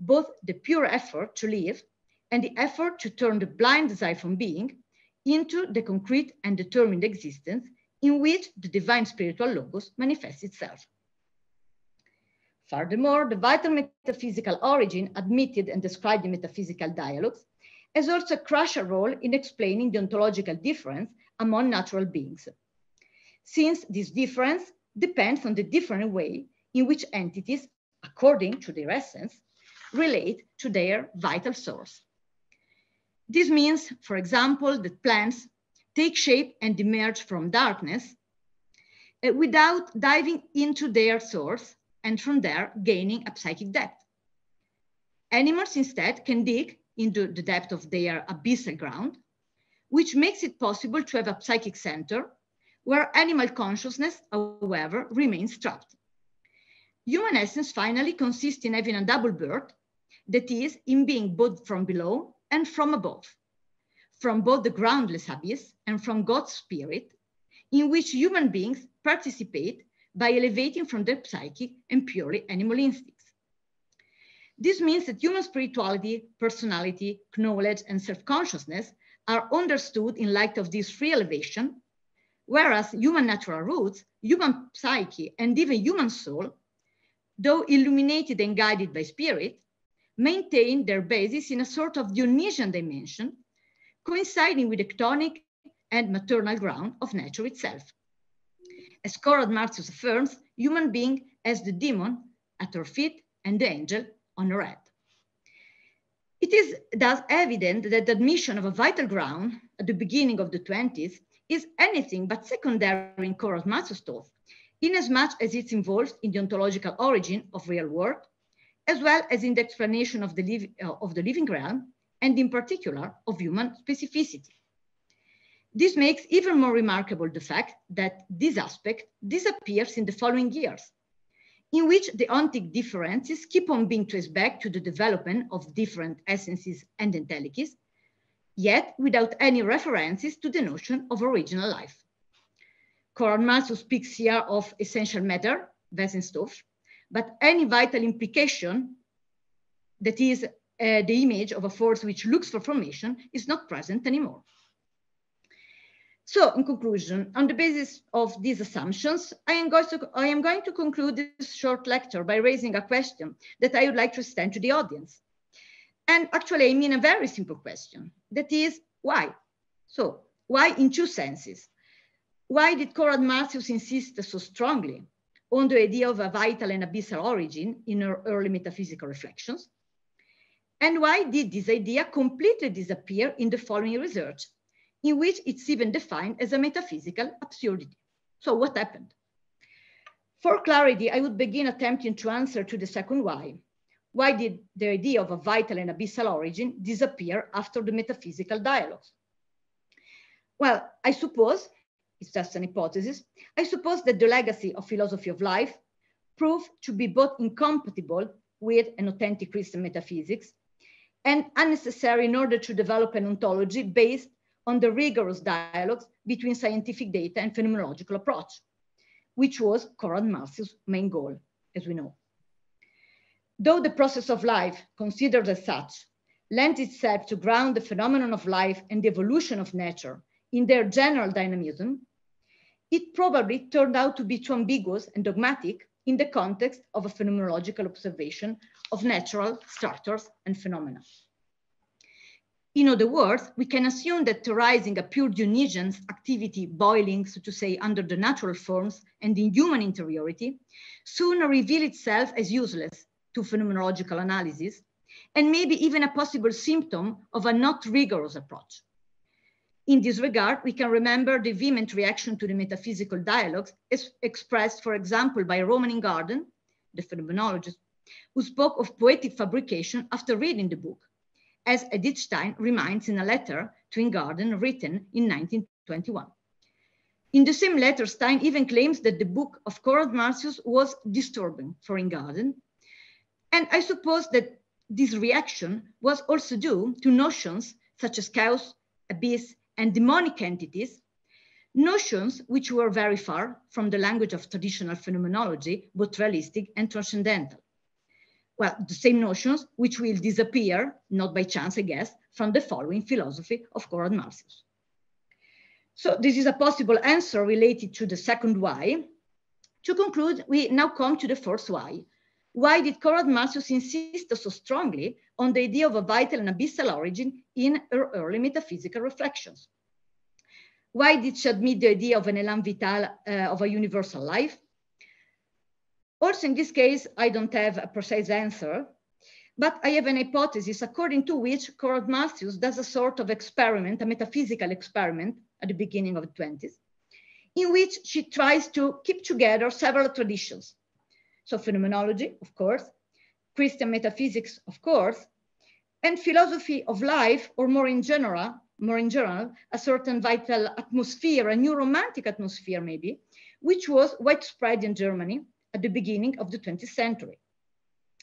both the pure effort to live and the effort to turn the blind desire from being into the concrete and determined existence in which the divine spiritual logos manifests itself. Furthermore, the vital metaphysical origin admitted and described in metaphysical dialogues has also a crucial role in explaining the ontological difference among natural beings, since this difference depends on the different way in which entities, according to their essence, relate to their vital source. This means, for example, that plants take shape and emerge from darkness uh, without diving into their source and from there gaining a psychic depth. Animals instead can dig into the depth of their abyssal ground, which makes it possible to have a psychic center where animal consciousness, however, remains trapped. Human essence finally consists in having a double birth, that is, in being both from below and from above, from both the groundless abyss and from God's spirit, in which human beings participate by elevating from their psychic and purely animal instincts. This means that human spirituality, personality, knowledge, and self-consciousness are understood in light of this free elevation, whereas human natural roots, human psyche, and even human soul though illuminated and guided by spirit, maintain their basis in a sort of Dionysian dimension, coinciding with the chthonic and maternal ground of nature itself. As Conrad Martius affirms, human being as the demon at her feet and the angel on her head. It is thus evident that the admission of a vital ground at the beginning of the 20s is anything but secondary in Conrad Martius' thought, inasmuch as it's involved in the ontological origin of real world, as well as in the explanation of the, uh, of the living realm, and in particular of human specificity. This makes even more remarkable the fact that this aspect disappears in the following years, in which the ontic differences keep on being traced back to the development of different essences and entelechies, yet without any references to the notion of original life. Martius speaks here of essential matter, Wesenstoff, but any vital implication that is uh, the image of a force which looks for formation is not present anymore. So in conclusion, on the basis of these assumptions, I am, to, I am going to conclude this short lecture by raising a question that I would like to extend to the audience. And actually, I mean a very simple question, that is, why? So why in two senses? Why did Conrad Martius insist so strongly on the idea of a vital and abyssal origin in her early metaphysical reflections? And why did this idea completely disappear in the following research, in which it's even defined as a metaphysical absurdity? So what happened? For clarity, I would begin attempting to answer to the second why. Why did the idea of a vital and abyssal origin disappear after the metaphysical dialogues? Well, I suppose it's just an hypothesis, I suppose that the legacy of philosophy of life proved to be both incompatible with an authentic Christian metaphysics and unnecessary in order to develop an ontology based on the rigorous dialogues between scientific data and phenomenological approach, which was Conrad Martius' main goal, as we know. Though the process of life, considered as such, lends itself to ground the phenomenon of life and the evolution of nature in their general dynamism, it probably turned out to be too ambiguous and dogmatic in the context of a phenomenological observation of natural structures and phenomena. In other words, we can assume that theorizing a pure Dionysian activity boiling, so to say, under the natural forms and in human interiority, soon reveal itself as useless to phenomenological analysis, and maybe even a possible symptom of a not rigorous approach. In this regard, we can remember the vehement reaction to the metaphysical dialogues as expressed, for example, by Roman Ingarden, the phenomenologist, who spoke of poetic fabrication after reading the book, as Edith Stein reminds in a letter to Ingarden written in 1921. In the same letter, Stein even claims that the book of Conrad Martius was disturbing for Ingarden. And I suppose that this reaction was also due to notions such as chaos, abyss, and demonic entities, notions which were very far from the language of traditional phenomenology, both realistic and transcendental. Well, the same notions which will disappear, not by chance, I guess, from the following philosophy of Conrad Martius. So this is a possible answer related to the second why. To conclude, we now come to the first why. Why did Conrad Martius insist so strongly on the idea of a vital and abyssal origin in her early metaphysical reflections. Why did she admit the idea of an elan vital, uh, of a universal life? Also in this case, I don't have a precise answer, but I have an hypothesis according to which Conrad Martius does a sort of experiment, a metaphysical experiment at the beginning of the 20s, in which she tries to keep together several traditions. So phenomenology, of course, Christian metaphysics, of course, and philosophy of life, or more in general, more in general, a certain vital atmosphere, a new romantic atmosphere maybe, which was widespread in Germany at the beginning of the 20th century.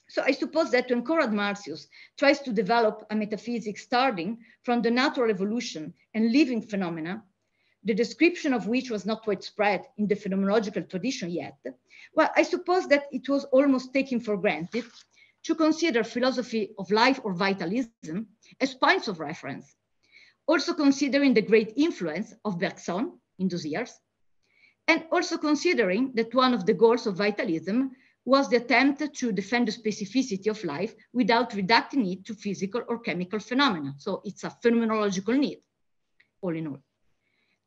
So I suppose that when Conrad Martius tries to develop a metaphysics starting from the natural evolution and living phenomena, the description of which was not widespread in the phenomenological tradition yet, well, I suppose that it was almost taken for granted to consider philosophy of life or vitalism as points of reference, also considering the great influence of Bergson in those years, and also considering that one of the goals of vitalism was the attempt to defend the specificity of life without reducing it to physical or chemical phenomena. So it's a phenomenological need, all in all.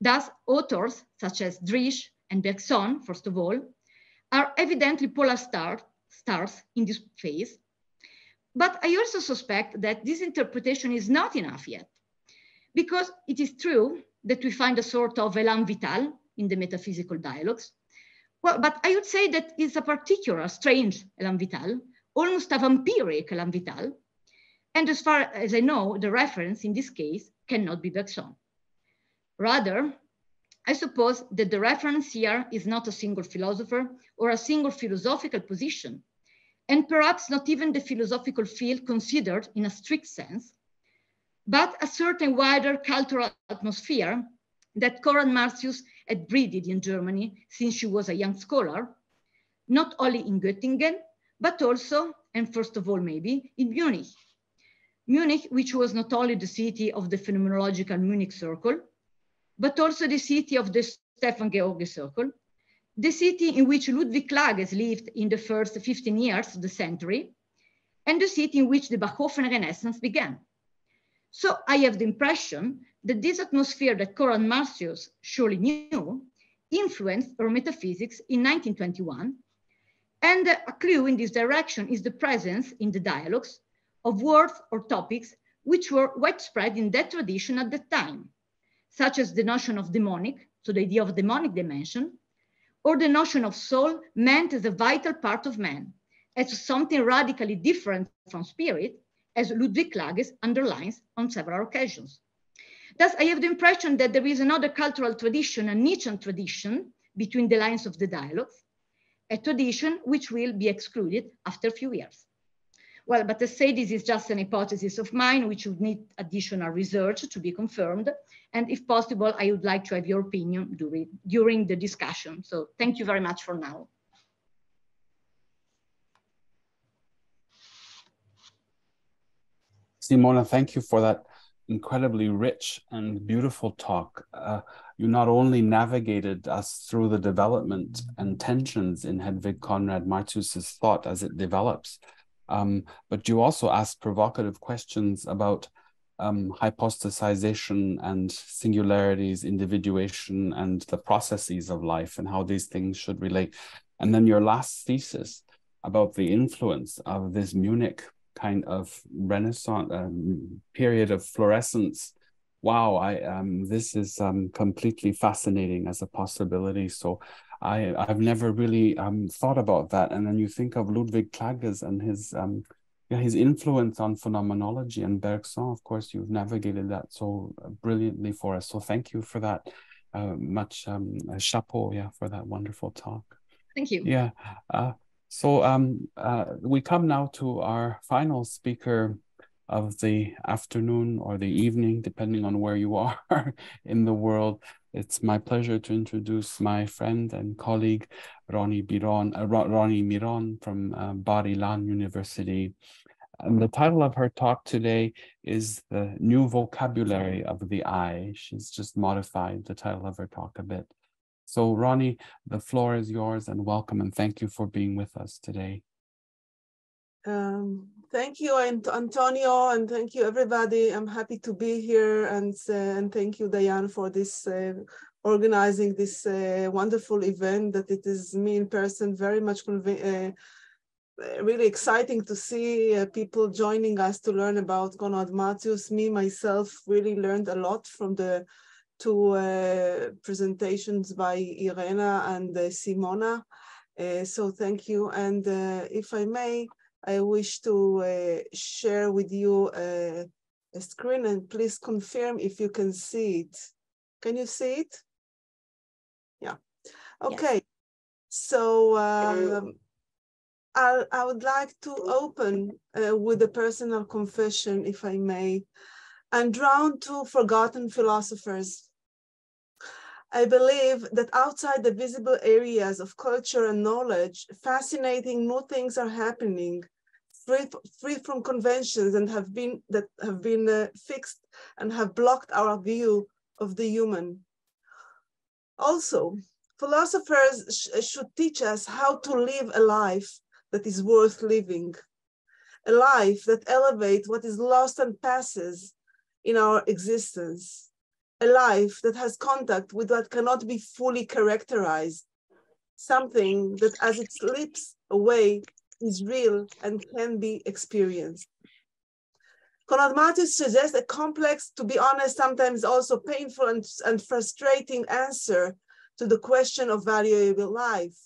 Thus, authors such as Driesch and Bergson, first of all, are evidently polar star, stars in this phase. But I also suspect that this interpretation is not enough yet, because it is true that we find a sort of élan vital in the metaphysical dialogues. Well, but I would say that it's a particular strange élan vital, almost a vampiric élan vital. And as far as I know, the reference in this case cannot be Bergson. Rather, I suppose that the reference here is not a single philosopher or a single philosophical position, and perhaps not even the philosophical field considered in a strict sense, but a certain wider cultural atmosphere that Conrad Martius had breathed in Germany since she was a young scholar, not only in Göttingen, but also, and first of all maybe, in Munich. Munich, which was not only the city of the phenomenological Munich Circle, but also the city of the Stefan George Circle, the city in which Ludwig Klages lived in the first 15 years of the century, and the city in which the Bachofen Renaissance began. So I have the impression that this atmosphere that Conrad Martius surely knew influenced her metaphysics in 1921. And a clue in this direction is the presence in the dialogues of words or topics which were widespread in that tradition at that time such as the notion of demonic, so the idea of demonic dimension, or the notion of soul meant as a vital part of man, as something radically different from spirit, as Ludwig Klages underlines on several occasions. Thus, I have the impression that there is another cultural tradition, a Nietzschean tradition, between the lines of the dialogues, a tradition which will be excluded after a few years. Well, but to say this is just an hypothesis of mine, which would need additional research to be confirmed. And if possible, I would like to have your opinion during, during the discussion. So thank you very much for now. Simona, thank you for that incredibly rich and beautiful talk. Uh, you not only navigated us through the development and tensions in Hedwig Conrad Martius's thought as it develops, um, but you also ask provocative questions about um, hypostasization and singularities, individuation, and the processes of life and how these things should relate. And then your last thesis about the influence of this Munich kind of Renaissance um, period of fluorescence. Wow, I um, this is um, completely fascinating as a possibility. So I I've never really um, thought about that. And then you think of Ludwig Klages and his um, yeah his influence on phenomenology and Bergson. Of course, you've navigated that so brilliantly for us. So thank you for that. Uh, much um, chapeau, yeah, for that wonderful talk. Thank you. Yeah. Uh, so um, uh, we come now to our final speaker of the afternoon or the evening, depending on where you are in the world. It's my pleasure to introduce my friend and colleague, Ronny, Biron, uh, Ronny Miron from uh, Bar Ilan University. And the title of her talk today is The New Vocabulary of the I. She's just modified the title of her talk a bit. So, Ronny, the floor is yours and welcome and thank you for being with us today. Um, thank you, Antonio, and thank you, everybody. I'm happy to be here, and uh, and thank you, Diane, for this uh, organizing this uh, wonderful event. That it is me in person, very much uh, really exciting to see uh, people joining us to learn about Conrad Martius. Me myself really learned a lot from the two uh, presentations by Irena and Simona. so thank you, and if I may. I wish to uh, share with you uh, a screen and please confirm if you can see it. Can you see it? Yeah. Okay. Yes. So um, I, I would like to open uh, with a personal confession, if I may. I'm drawn to forgotten philosophers. I believe that outside the visible areas of culture and knowledge, fascinating new things are happening, free, free from conventions and have been that have been uh, fixed and have blocked our view of the human. Also, philosophers sh should teach us how to live a life that is worth living, a life that elevates what is lost and passes in our existence, a life that has contact with what cannot be fully characterized, something that as it slips away is real and can be experienced. Conrad Martius suggests a complex, to be honest, sometimes also painful and, and frustrating answer to the question of valuable life.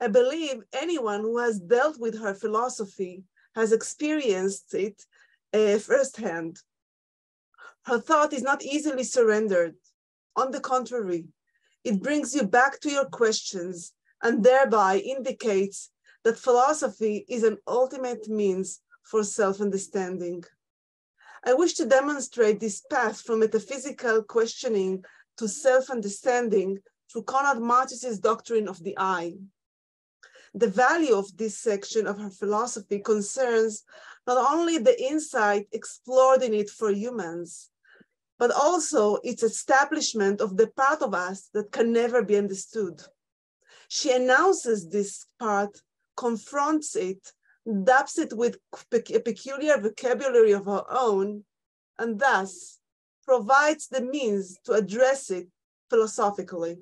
I believe anyone who has dealt with her philosophy has experienced it uh, firsthand. Her thought is not easily surrendered. On the contrary, it brings you back to your questions and thereby indicates that philosophy is an ultimate means for self-understanding. I wish to demonstrate this path from metaphysical questioning to self-understanding through Conrad Martius's doctrine of the I. The value of this section of her philosophy concerns not only the insight explored in it for humans, but also its establishment of the part of us that can never be understood. She announces this part, confronts it, dubs it with a peculiar vocabulary of her own, and thus provides the means to address it philosophically.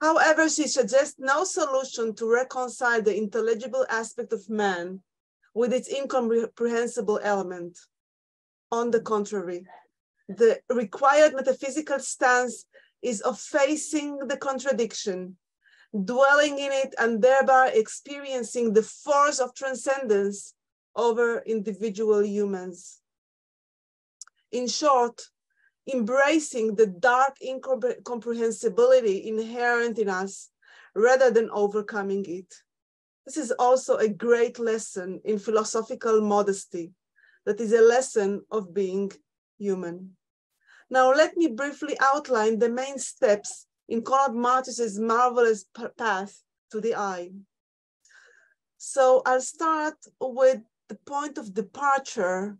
However, she suggests no solution to reconcile the intelligible aspect of man with its incomprehensible element. On the contrary, the required metaphysical stance is of facing the contradiction, dwelling in it, and thereby experiencing the force of transcendence over individual humans. In short, embracing the dark incomprehensibility inherent in us rather than overcoming it. This is also a great lesson in philosophical modesty, that is a lesson of being human. Now, let me briefly outline the main steps in Conrad Martius's marvelous path to the I. So I'll start with the point of departure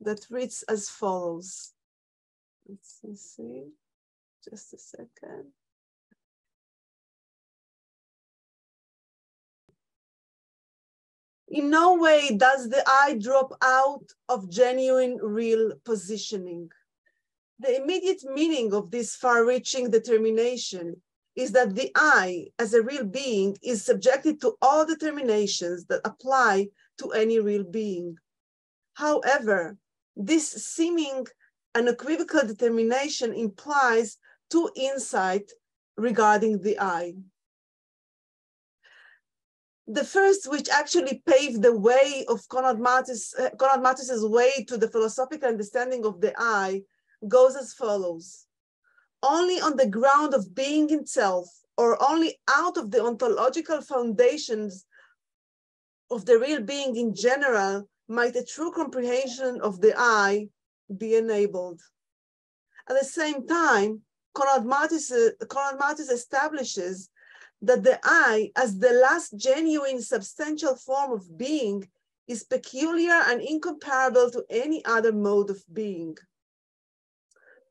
that reads as follows. Let's see, just a second. In no way does the I drop out of genuine real positioning. The immediate meaning of this far-reaching determination is that the I, as a real being, is subjected to all determinations that apply to any real being. However, this seeming unequivocal determination implies two insight regarding the I. The first, which actually paved the way of Konrad, Martis, uh, Conrad Martius's way to the philosophical understanding of the I, goes as follows. Only on the ground of being itself, or only out of the ontological foundations of the real being in general, might a true comprehension of the I be enabled. At the same time, Conrad Martius, uh, Conrad Martius establishes that the I, as the last genuine substantial form of being, is peculiar and incomparable to any other mode of being.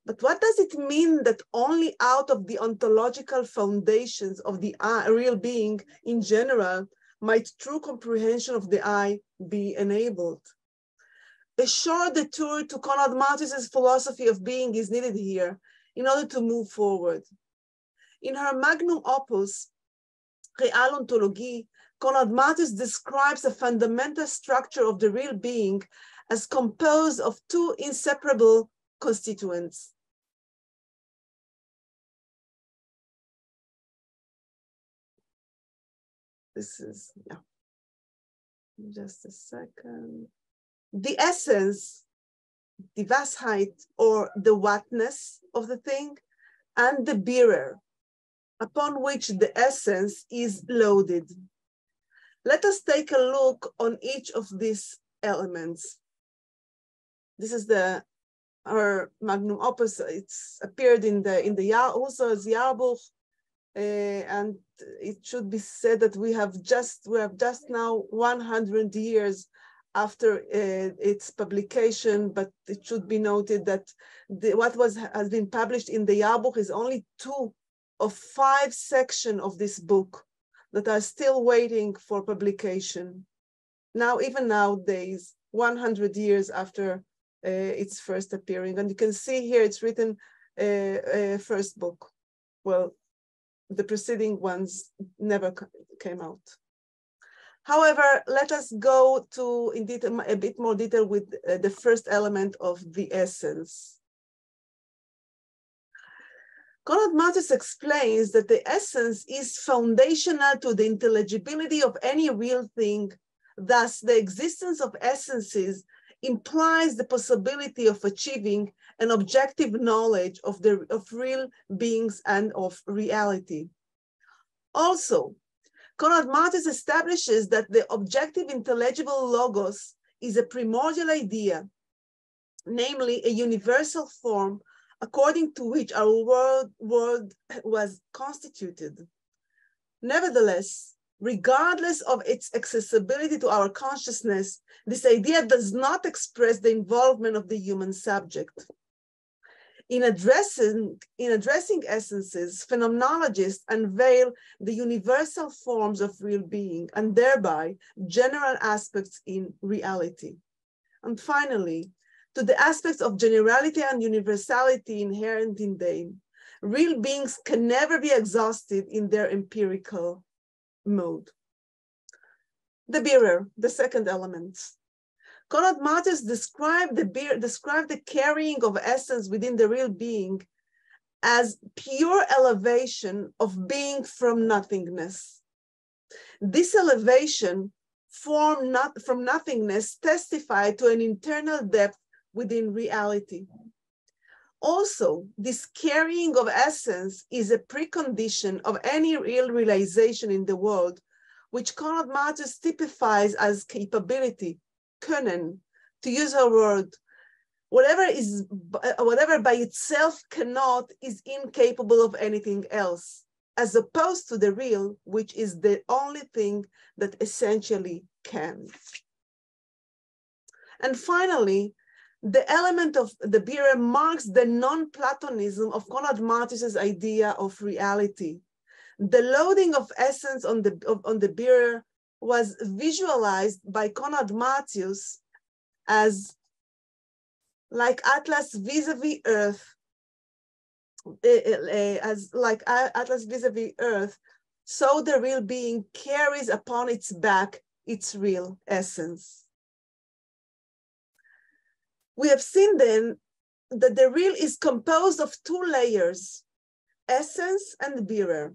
But what does it mean that only out of the ontological foundations of the real being in general might true comprehension of the I be enabled? A short detour to Conrad Martius's philosophy of being is needed here in order to move forward. In her magnum opus, Real Ontologie, Conrad Martius describes the fundamental structure of the real being as composed of two inseparable constituents. This is, yeah, just a second the essence, the Washeit or the whatness of the thing, and the bearer, upon which the essence is loaded. Let us take a look on each of these elements. This is the our magnum opus. It's appeared in the in the Husserl's Jahrbuch, uh, and it should be said that we have just we have just now 100 years after uh, its publication, but it should be noted that the, what was has been published in the Jahrbuch is only two of five sections of this book. that are still waiting for publication. Now, even nowadays, 100 years after uh, its first appearing. And you can see here it's written uh, uh, first book. Well, the preceding ones never came out. However, let us go to in detail, a bit more detail with uh, the first element of the essence. Conrad Martius explains that the essence is foundational to the intelligibility of any real thing. Thus, the existence of essences implies the possibility of achieving an objective knowledge of, the, of real beings and of reality. Also, Conrad Martius establishes that the objective intelligible logos is a primordial idea, namely a universal form according to which our world, world was constituted. Nevertheless, regardless of its accessibility to our consciousness, this idea does not express the involvement of the human subject. In addressing, in addressing essences, phenomenologists unveil the universal forms of real being and thereby general aspects in reality. And finally, to the aspects of generality and universality inherent in them, real beings can never be exhausted in their empirical mode. The bearer, the second element. Conrad Martius described the described the carrying of essence within the real being as pure elevation of being from nothingness. This elevation from, not, from nothingness testified to an internal depth within reality. Also, this carrying of essence is a precondition of any real realization in the world, which Conrad Martius typifies as capability, können, to use a word. Whatever is, whatever by itself cannot is incapable of anything else, as opposed to the real, which is the only thing that essentially can. And finally, the element of the bearer marks the non-Platonism of Conrad Martius's idea of reality. The loading of essence on the, of, on the bearer was visualized by Conrad Martius as like Atlas vis-a-vis Earth, eh, eh, eh, as like Atlas vis-a-vis Earth, so the real being carries upon its back its real essence. We have seen then that the real is composed of two layers, essence and bearer.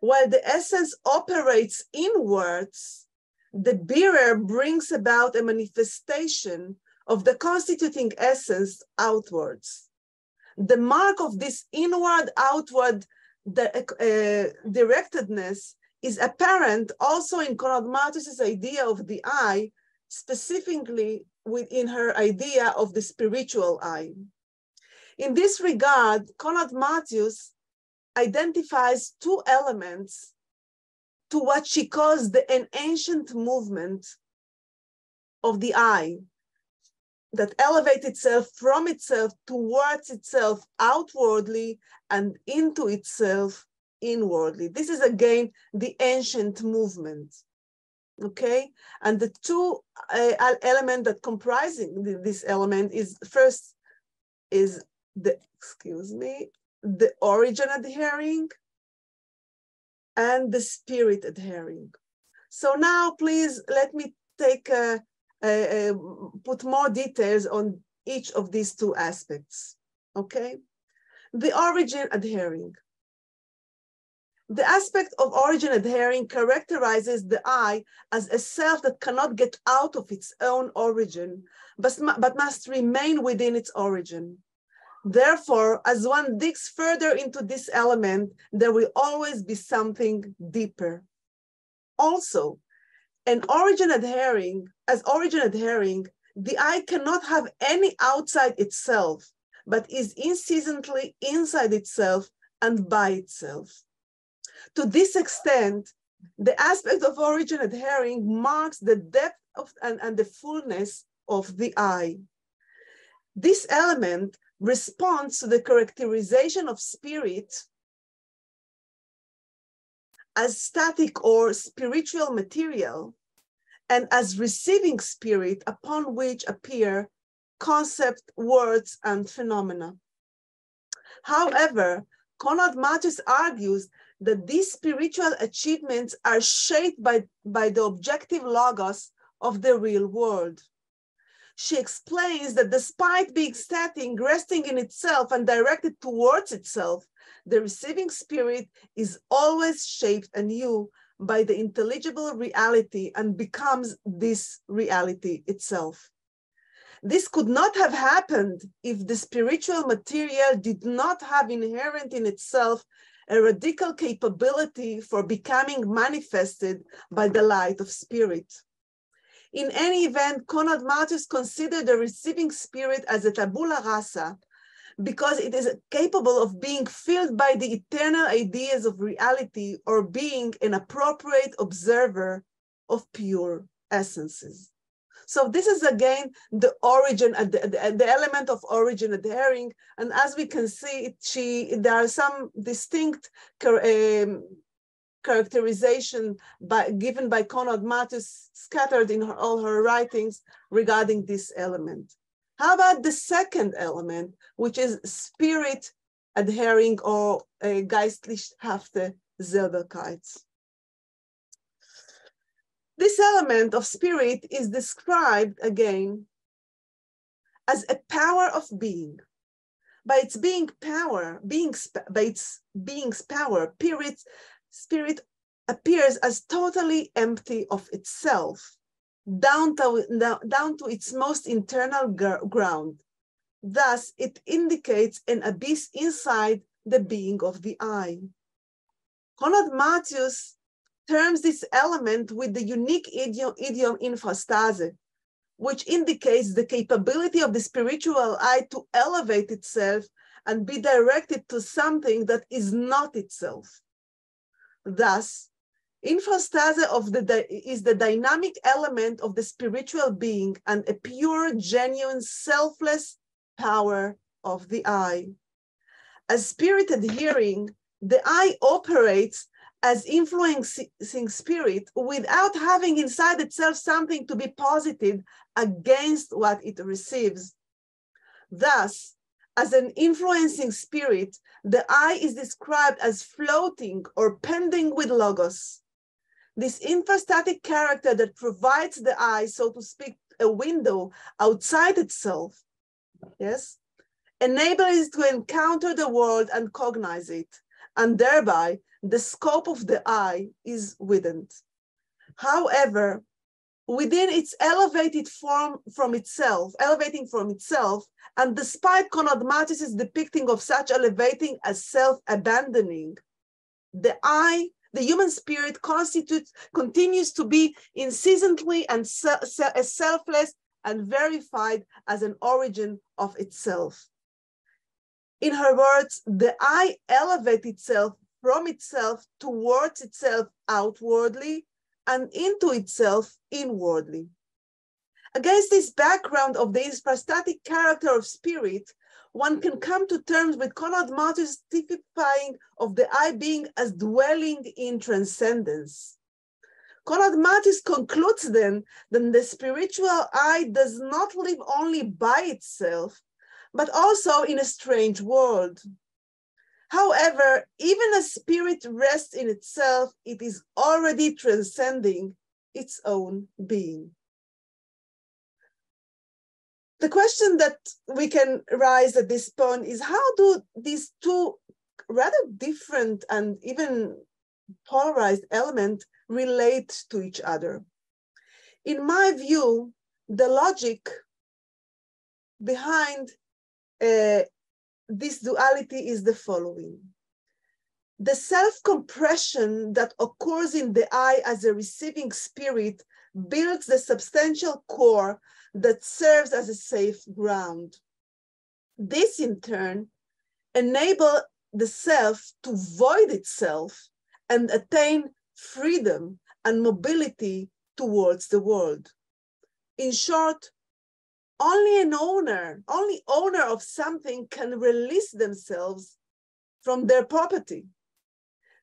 While the essence operates inwards, the bearer brings about a manifestation of the constituting essence outwards. The mark of this inward outward uh, directedness is apparent also in Conrad Martius's idea of the I, specifically within her idea of the spiritual I. In this regard, Conrad Martius identifies two elements to what she calls the an ancient movement of the I that elevates itself from itself towards itself outwardly and into itself inwardly. This is again the ancient movement okay? And the two uh, element that comprising this element is first is the, excuse me, the origin adhering and the spirit adhering. So now please let me take, a, a, a, put more details on each of these two aspects, okay? The origin adhering. The aspect of origin adhering characterizes the I as a self that cannot get out of its own origin, but, but must remain within its origin. Therefore, as one digs further into this element, there will always be something deeper. Also, an origin adhering, as origin adhering, the I cannot have any outside itself, but is incessantly inside itself and by itself. To this extent, the aspect of origin adhering marks the depth of, and, and the fullness of the I. This element responds to the characterization of spirit as static or spiritual material and as receiving spirit upon which appear concept, words, and phenomena. However, Conrad Martius argues that these spiritual achievements are shaped by, by the objective logos of the real world. She explains that despite being static, resting in itself and directed towards itself, the receiving spirit is always shaped anew by the intelligible reality and becomes this reality itself. This could not have happened if the spiritual material did not have inherent in itself a radical capability for becoming manifested by the light of spirit. In any event, Conrad Martius considered the receiving spirit as a tabula rasa because it is capable of being filled by the eternal ideas of reality or being an appropriate observer of pure essences. So this is again the origin, uh, the, the, the element of origin adhering. And as we can see, she there are some distinct um, characterization by, given by Conrad Martius scattered in her, all her writings regarding this element. How about the second element, which is spirit adhering or uh, geistlichhafte Selberkeits? This element of spirit is described again as a power of being. By its being power, being by its being's power, spirit, spirit appears as totally empty of itself, down to, down to its most internal ground. Thus, it indicates an abyss inside the being of the I. Conrad Martius terms this element with the unique idiom, idiom infrastase, which indicates the capability of the spiritual I to elevate itself and be directed to something that is not itself. Thus, infrastase of the is the dynamic element of the spiritual being and a pure, genuine, selfless power of the I. As spirit adhering, the I operates as influencing spirit without having inside itself something to be posited against what it receives. Thus, as an influencing spirit, the I is described as floating or pending with logos. This infrastatic character that provides the I, so to speak, a window outside itself, yes, enables it to encounter the world and cognize it, and thereby the scope of the I is widened. However, within its elevated form from itself, elevating from itself, and despite Conrad Martius' depicting of such elevating as self-abandoning, the I, the human spirit constitutes, continues to be incessantly and se se selfless and verified as an origin of itself. In her words, the I elevate itself from itself towards itself outwardly and into itself inwardly. Against this background of the infrastatic character of spirit, one can come to terms with Conrad Martius' typifying of the I being as dwelling in transcendence. Conrad Martius concludes then that the spiritual I does not live only by itself, but also in a strange world. However, even as spirit rests in itself, it is already transcending its own being. The question that we can raise at this point is how do these two rather different and even polarized elements relate to each other? In my view, the logic behind uh, this duality is the following. The self-compression that occurs in the I as a receiving spirit builds the substantial core that serves as a safe ground. This in turn enable the self to void itself and attain freedom and mobility towards the world. In short, only an owner, only owner of something can release themselves from their property.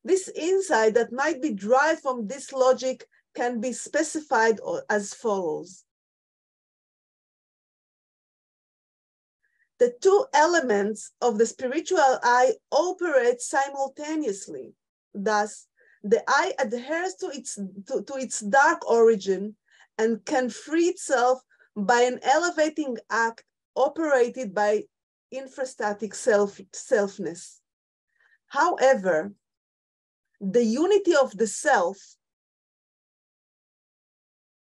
This insight that might be derived from this logic can be specified as follows. The two elements of the spiritual I operate simultaneously. Thus, the I adheres to its, to, to its dark origin and can free itself by an elevating act operated by infrastatic self, selfness. However, the unity of the self,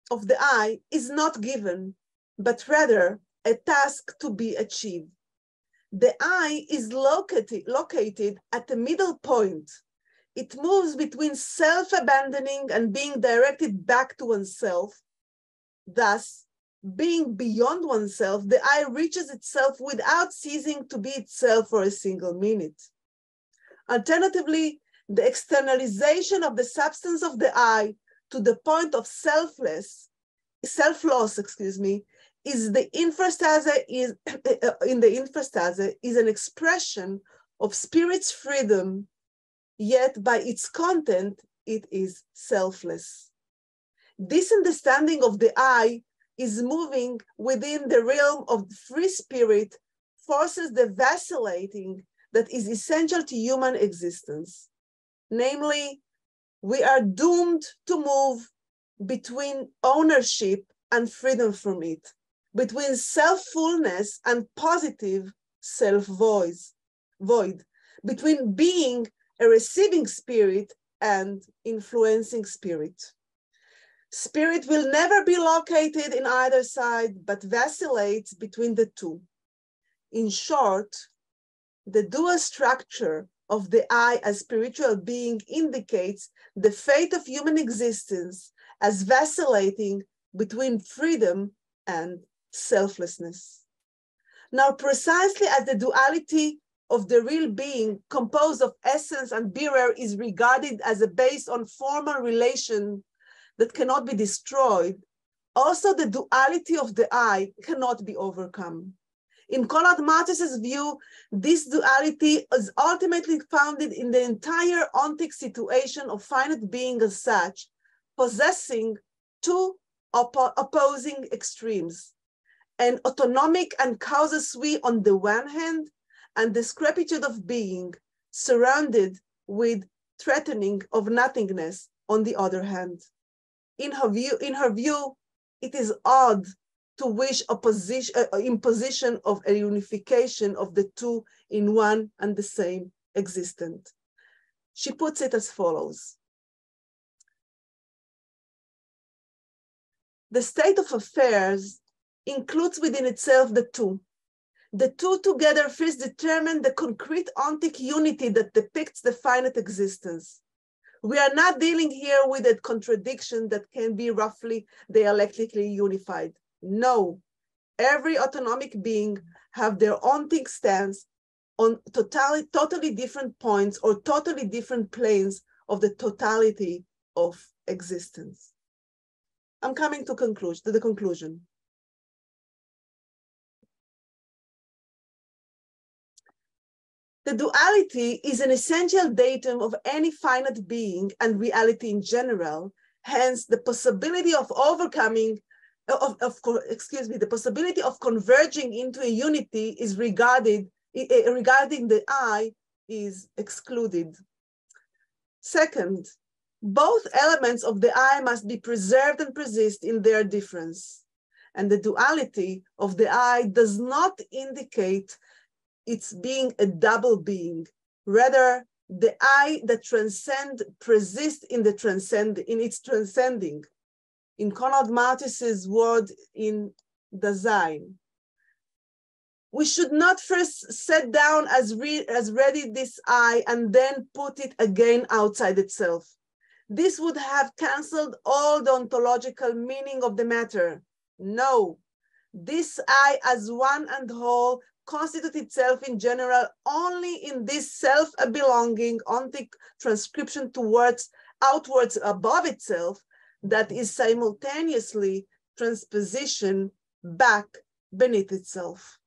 of the I, is not given, but rather a task to be achieved. The I is located, located at the middle point. It moves between self-abandoning and being directed back to oneself. Thus, being beyond oneself, the I reaches itself without ceasing to be itself for a single minute. Alternatively, the externalization of the substance of the I to the point of selfless, self-loss, excuse me, is the infrastase is in the infrastase is an expression of spirit's freedom, yet by its content, it is selfless. This understanding of the I is moving within the realm of free spirit, forces the vacillating that is essential to human existence. Namely, we are doomed to move between ownership and freedom from it, between self-fullness and positive self-voice, void, between being a receiving spirit and influencing spirit. Spirit will never be located in either side, but vacillates between the two. In short, the dual structure of the I as spiritual being indicates the fate of human existence as vacillating between freedom and selflessness. Now, precisely as the duality of the real being composed of essence and bearer is regarded as a base on formal relation that cannot be destroyed, also the duality of the I cannot be overcome. In Conrad view, this duality is ultimately founded in the entire ontic situation of finite being as such, possessing two oppo opposing extremes, an autonomic and causa sui on the one hand, and the scrapitude of being surrounded with threatening of nothingness on the other hand. In her view, in her view, it is odd to wish a position, uh, imposition of a unification of the two in one and the same existent. She puts it as follows. The state of affairs includes within itself the two. The two together first determine the concrete ontic unity that depicts the finite existence. We are not dealing here with a contradiction that can be roughly dialectically unified. No, every autonomic being have their own thing stance on totally, totally different points or totally different planes of the totality of existence. I'm coming to conclusion to the conclusion. The duality is an essential datum of any finite being and reality in general. Hence, the possibility of overcoming of, of excuse me, the possibility of converging into a unity is regarded eh, regarding the I is excluded. Second, both elements of the I must be preserved and persist in their difference. And the duality of the I does not indicate its being a double being. Rather, the I that transcend persists in the transcend in its transcending in Conrad Martius's word in Design, We should not first set down as, re as ready this I and then put it again outside itself. This would have canceled all the ontological meaning of the matter. No, this I as one and whole constitutes itself in general only in this self-belonging ontic transcription towards outwards above itself that is simultaneously transposition back beneath itself.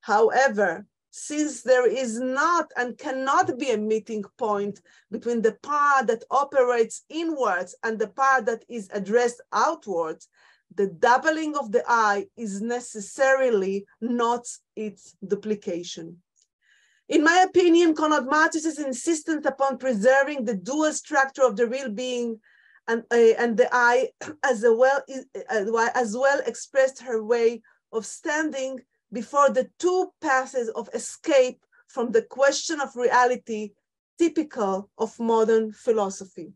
However, since there is not and cannot be a meeting point between the part that operates inwards and the part that is addressed outwards, the doubling of the I is necessarily not its duplication. In my opinion, Conrad is insistent upon preserving the dual structure of the real being and, uh, and the I as well, uh, as well expressed her way of standing before the two paths of escape from the question of reality typical of modern philosophy.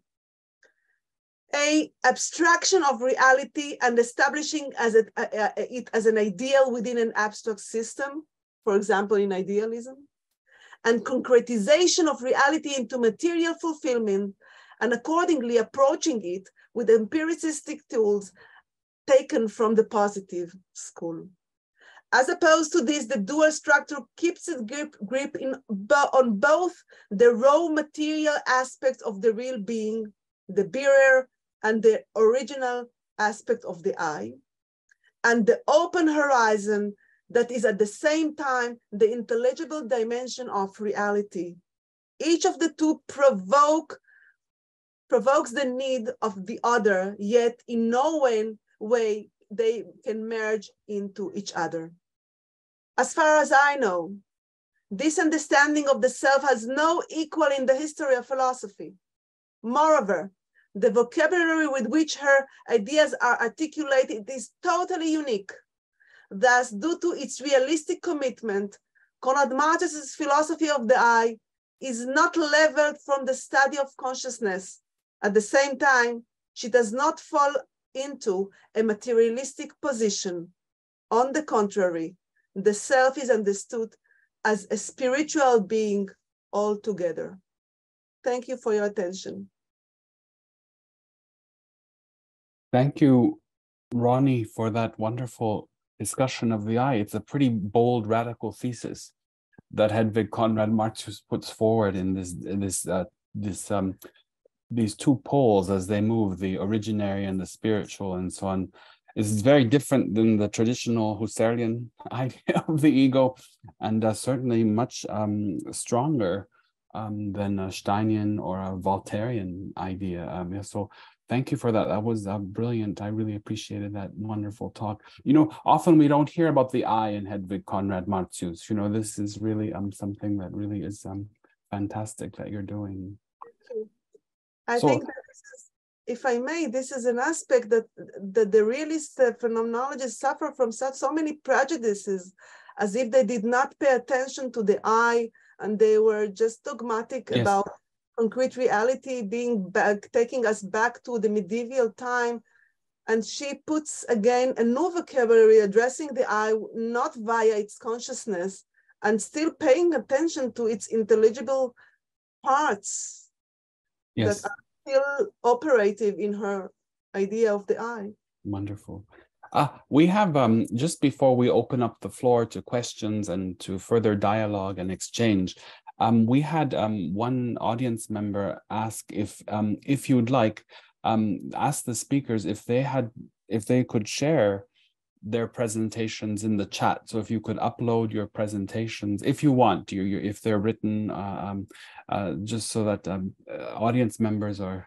A abstraction of reality and establishing as it, uh, uh, it as an ideal within an abstract system, for example, in idealism, and concretization of reality into material fulfillment, and accordingly approaching it with empiricistic tools taken from the positive school. As opposed to this, the dual structure keeps its grip, grip in, on both the raw material aspects of the real being, the bearer, and the original aspect of the I, and the open horizon that is at the same time the intelligible dimension of reality. Each of the two provoke, provokes the need of the other, yet in no way, way they can merge into each other. As far as I know, this understanding of the self has no equal in the history of philosophy. Moreover, the vocabulary with which her ideas are articulated is totally unique. Thus, due to its realistic commitment, Conrad Martius's philosophy of the I is not leveled from the study of consciousness. At the same time, she does not fall into a materialistic position. On the contrary, the self is understood as a spiritual being altogether. Thank you for your attention. Thank you, Ronny, for that wonderful discussion of the I. It's a pretty bold, radical thesis that Hedwig Conrad Martius puts forward in this this uh, this um, these two poles as they move, the originary and the spiritual, and so on is very different than the traditional Husserlian idea of the ego, and uh, certainly much um, stronger um, than a Steinian or a Voltairean idea. Um, yeah, so thank you for that. That was uh, brilliant. I really appreciated that wonderful talk. You know, often we don't hear about the I in Hedwig Conrad Martius. You know, this is really um something that really is um fantastic that you're doing. I so, think that if I may, this is an aspect that, that the realist uh, phenomenologists suffer from such so many prejudices, as if they did not pay attention to the I and they were just dogmatic yes. about concrete reality being back, taking us back to the medieval time. And she puts again a new vocabulary addressing the I not via its consciousness and still paying attention to its intelligible parts yes. that are still operative in her idea of the I. Wonderful. Uh, we have, um, just before we open up the floor to questions and to further dialogue and exchange, um, we had um, one audience member ask if, um, if you'd like, um, ask the speakers if they had, if they could share their presentations in the chat. So if you could upload your presentations, if you want, you, you if they're written, uh, um, uh, just so that uh, audience members are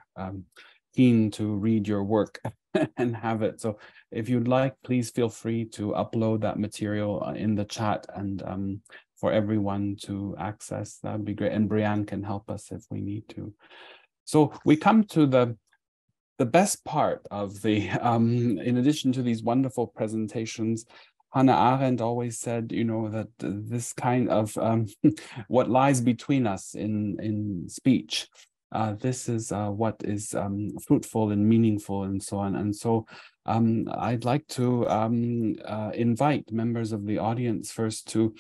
keen to read your work and have it. So if you'd like, please feel free to upload that material uh, in the chat and um, for everyone to access, that'd be great. And Brianne can help us if we need to. So we come to the the best part of the, um, in addition to these wonderful presentations, Hannah Arendt always said, you know, that this kind of um, what lies between us in in speech, uh, this is uh, what is um, fruitful and meaningful and so on. And so um, I'd like to um, uh, invite members of the audience first to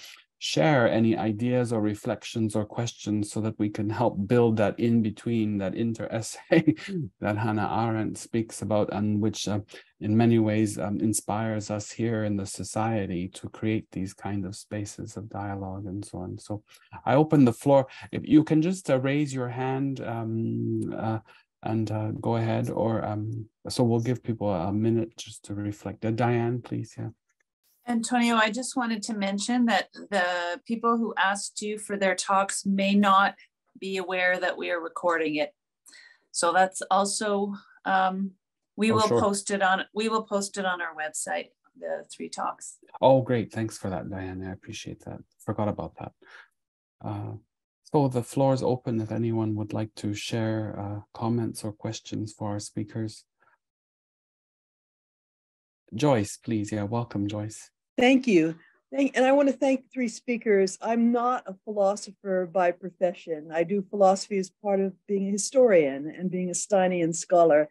share any ideas or reflections or questions so that we can help build that in between that inter esse that Hannah Arendt speaks about and which uh, in many ways um, inspires us here in the society to create these kind of spaces of dialogue and so on. So I open the floor. If you can just uh, raise your hand um, uh, and uh, go ahead or um, so we'll give people a minute just to reflect. Uh, Diane, please, yeah. Antonio, I just wanted to mention that the people who asked you for their talks may not be aware that we are recording it. So that's also, um, we Oh, will sure. post it on, we will post it on our website, the three talks. Oh, great. Thanks for that, Diane. I appreciate that. Forgot about that. Uh, so the floor is open if anyone would like to share uh, comments or questions for our speakers. Joyce, please. Yeah, welcome, Joyce. Thank you. Thank, and I want to thank three speakers. I'm not a philosopher by profession. I do philosophy as part of being a historian and being a Steinian scholar.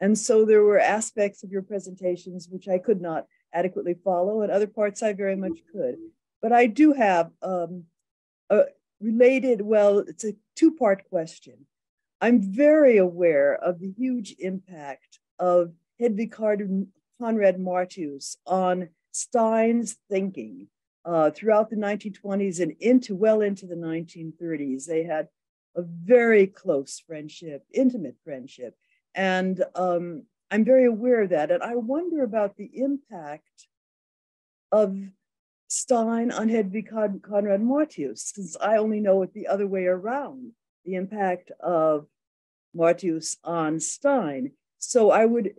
And so there were aspects of your presentations which I could not adequately follow, and other parts I very much could. But I do have um, a related, well, it's a two part question. I'm very aware of the huge impact of Hedwig Conrad Martius on Stein's thinking uh, throughout the 1920s and into well into the 1930s. They had a very close friendship, intimate friendship. And um, I'm very aware of that. And I wonder about the impact of Stein on Hedwig Con- Conrad Martius, since I only know it the other way around the impact of Martius on Stein. So I would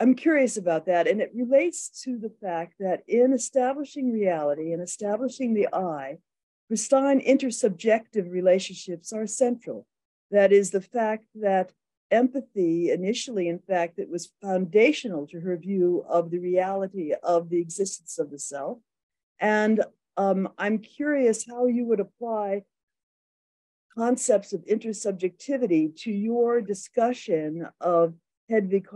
I'm curious about that. And it relates to the fact that in establishing reality and establishing the I, for Stein, intersubjective relationships are central. That is the fact that empathy, initially, in fact, it was foundational to her view of the reality of the existence of the self. And um, I'm curious how you would apply concepts of intersubjectivity to your discussion of Hedwig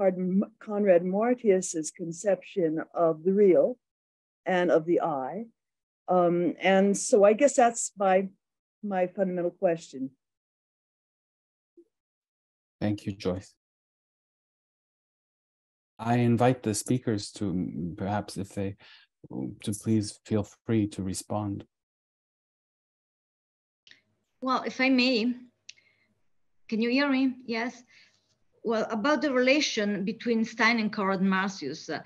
Conrad Martius's conception of the real and of the I. Um, and so I guess that's my, my fundamental question. Thank you, Joyce. I invite the speakers to perhaps if they to please feel free to respond. Well, if I may, can you hear me? Yes well, about the relation between Stein and Conrad Martius, uh,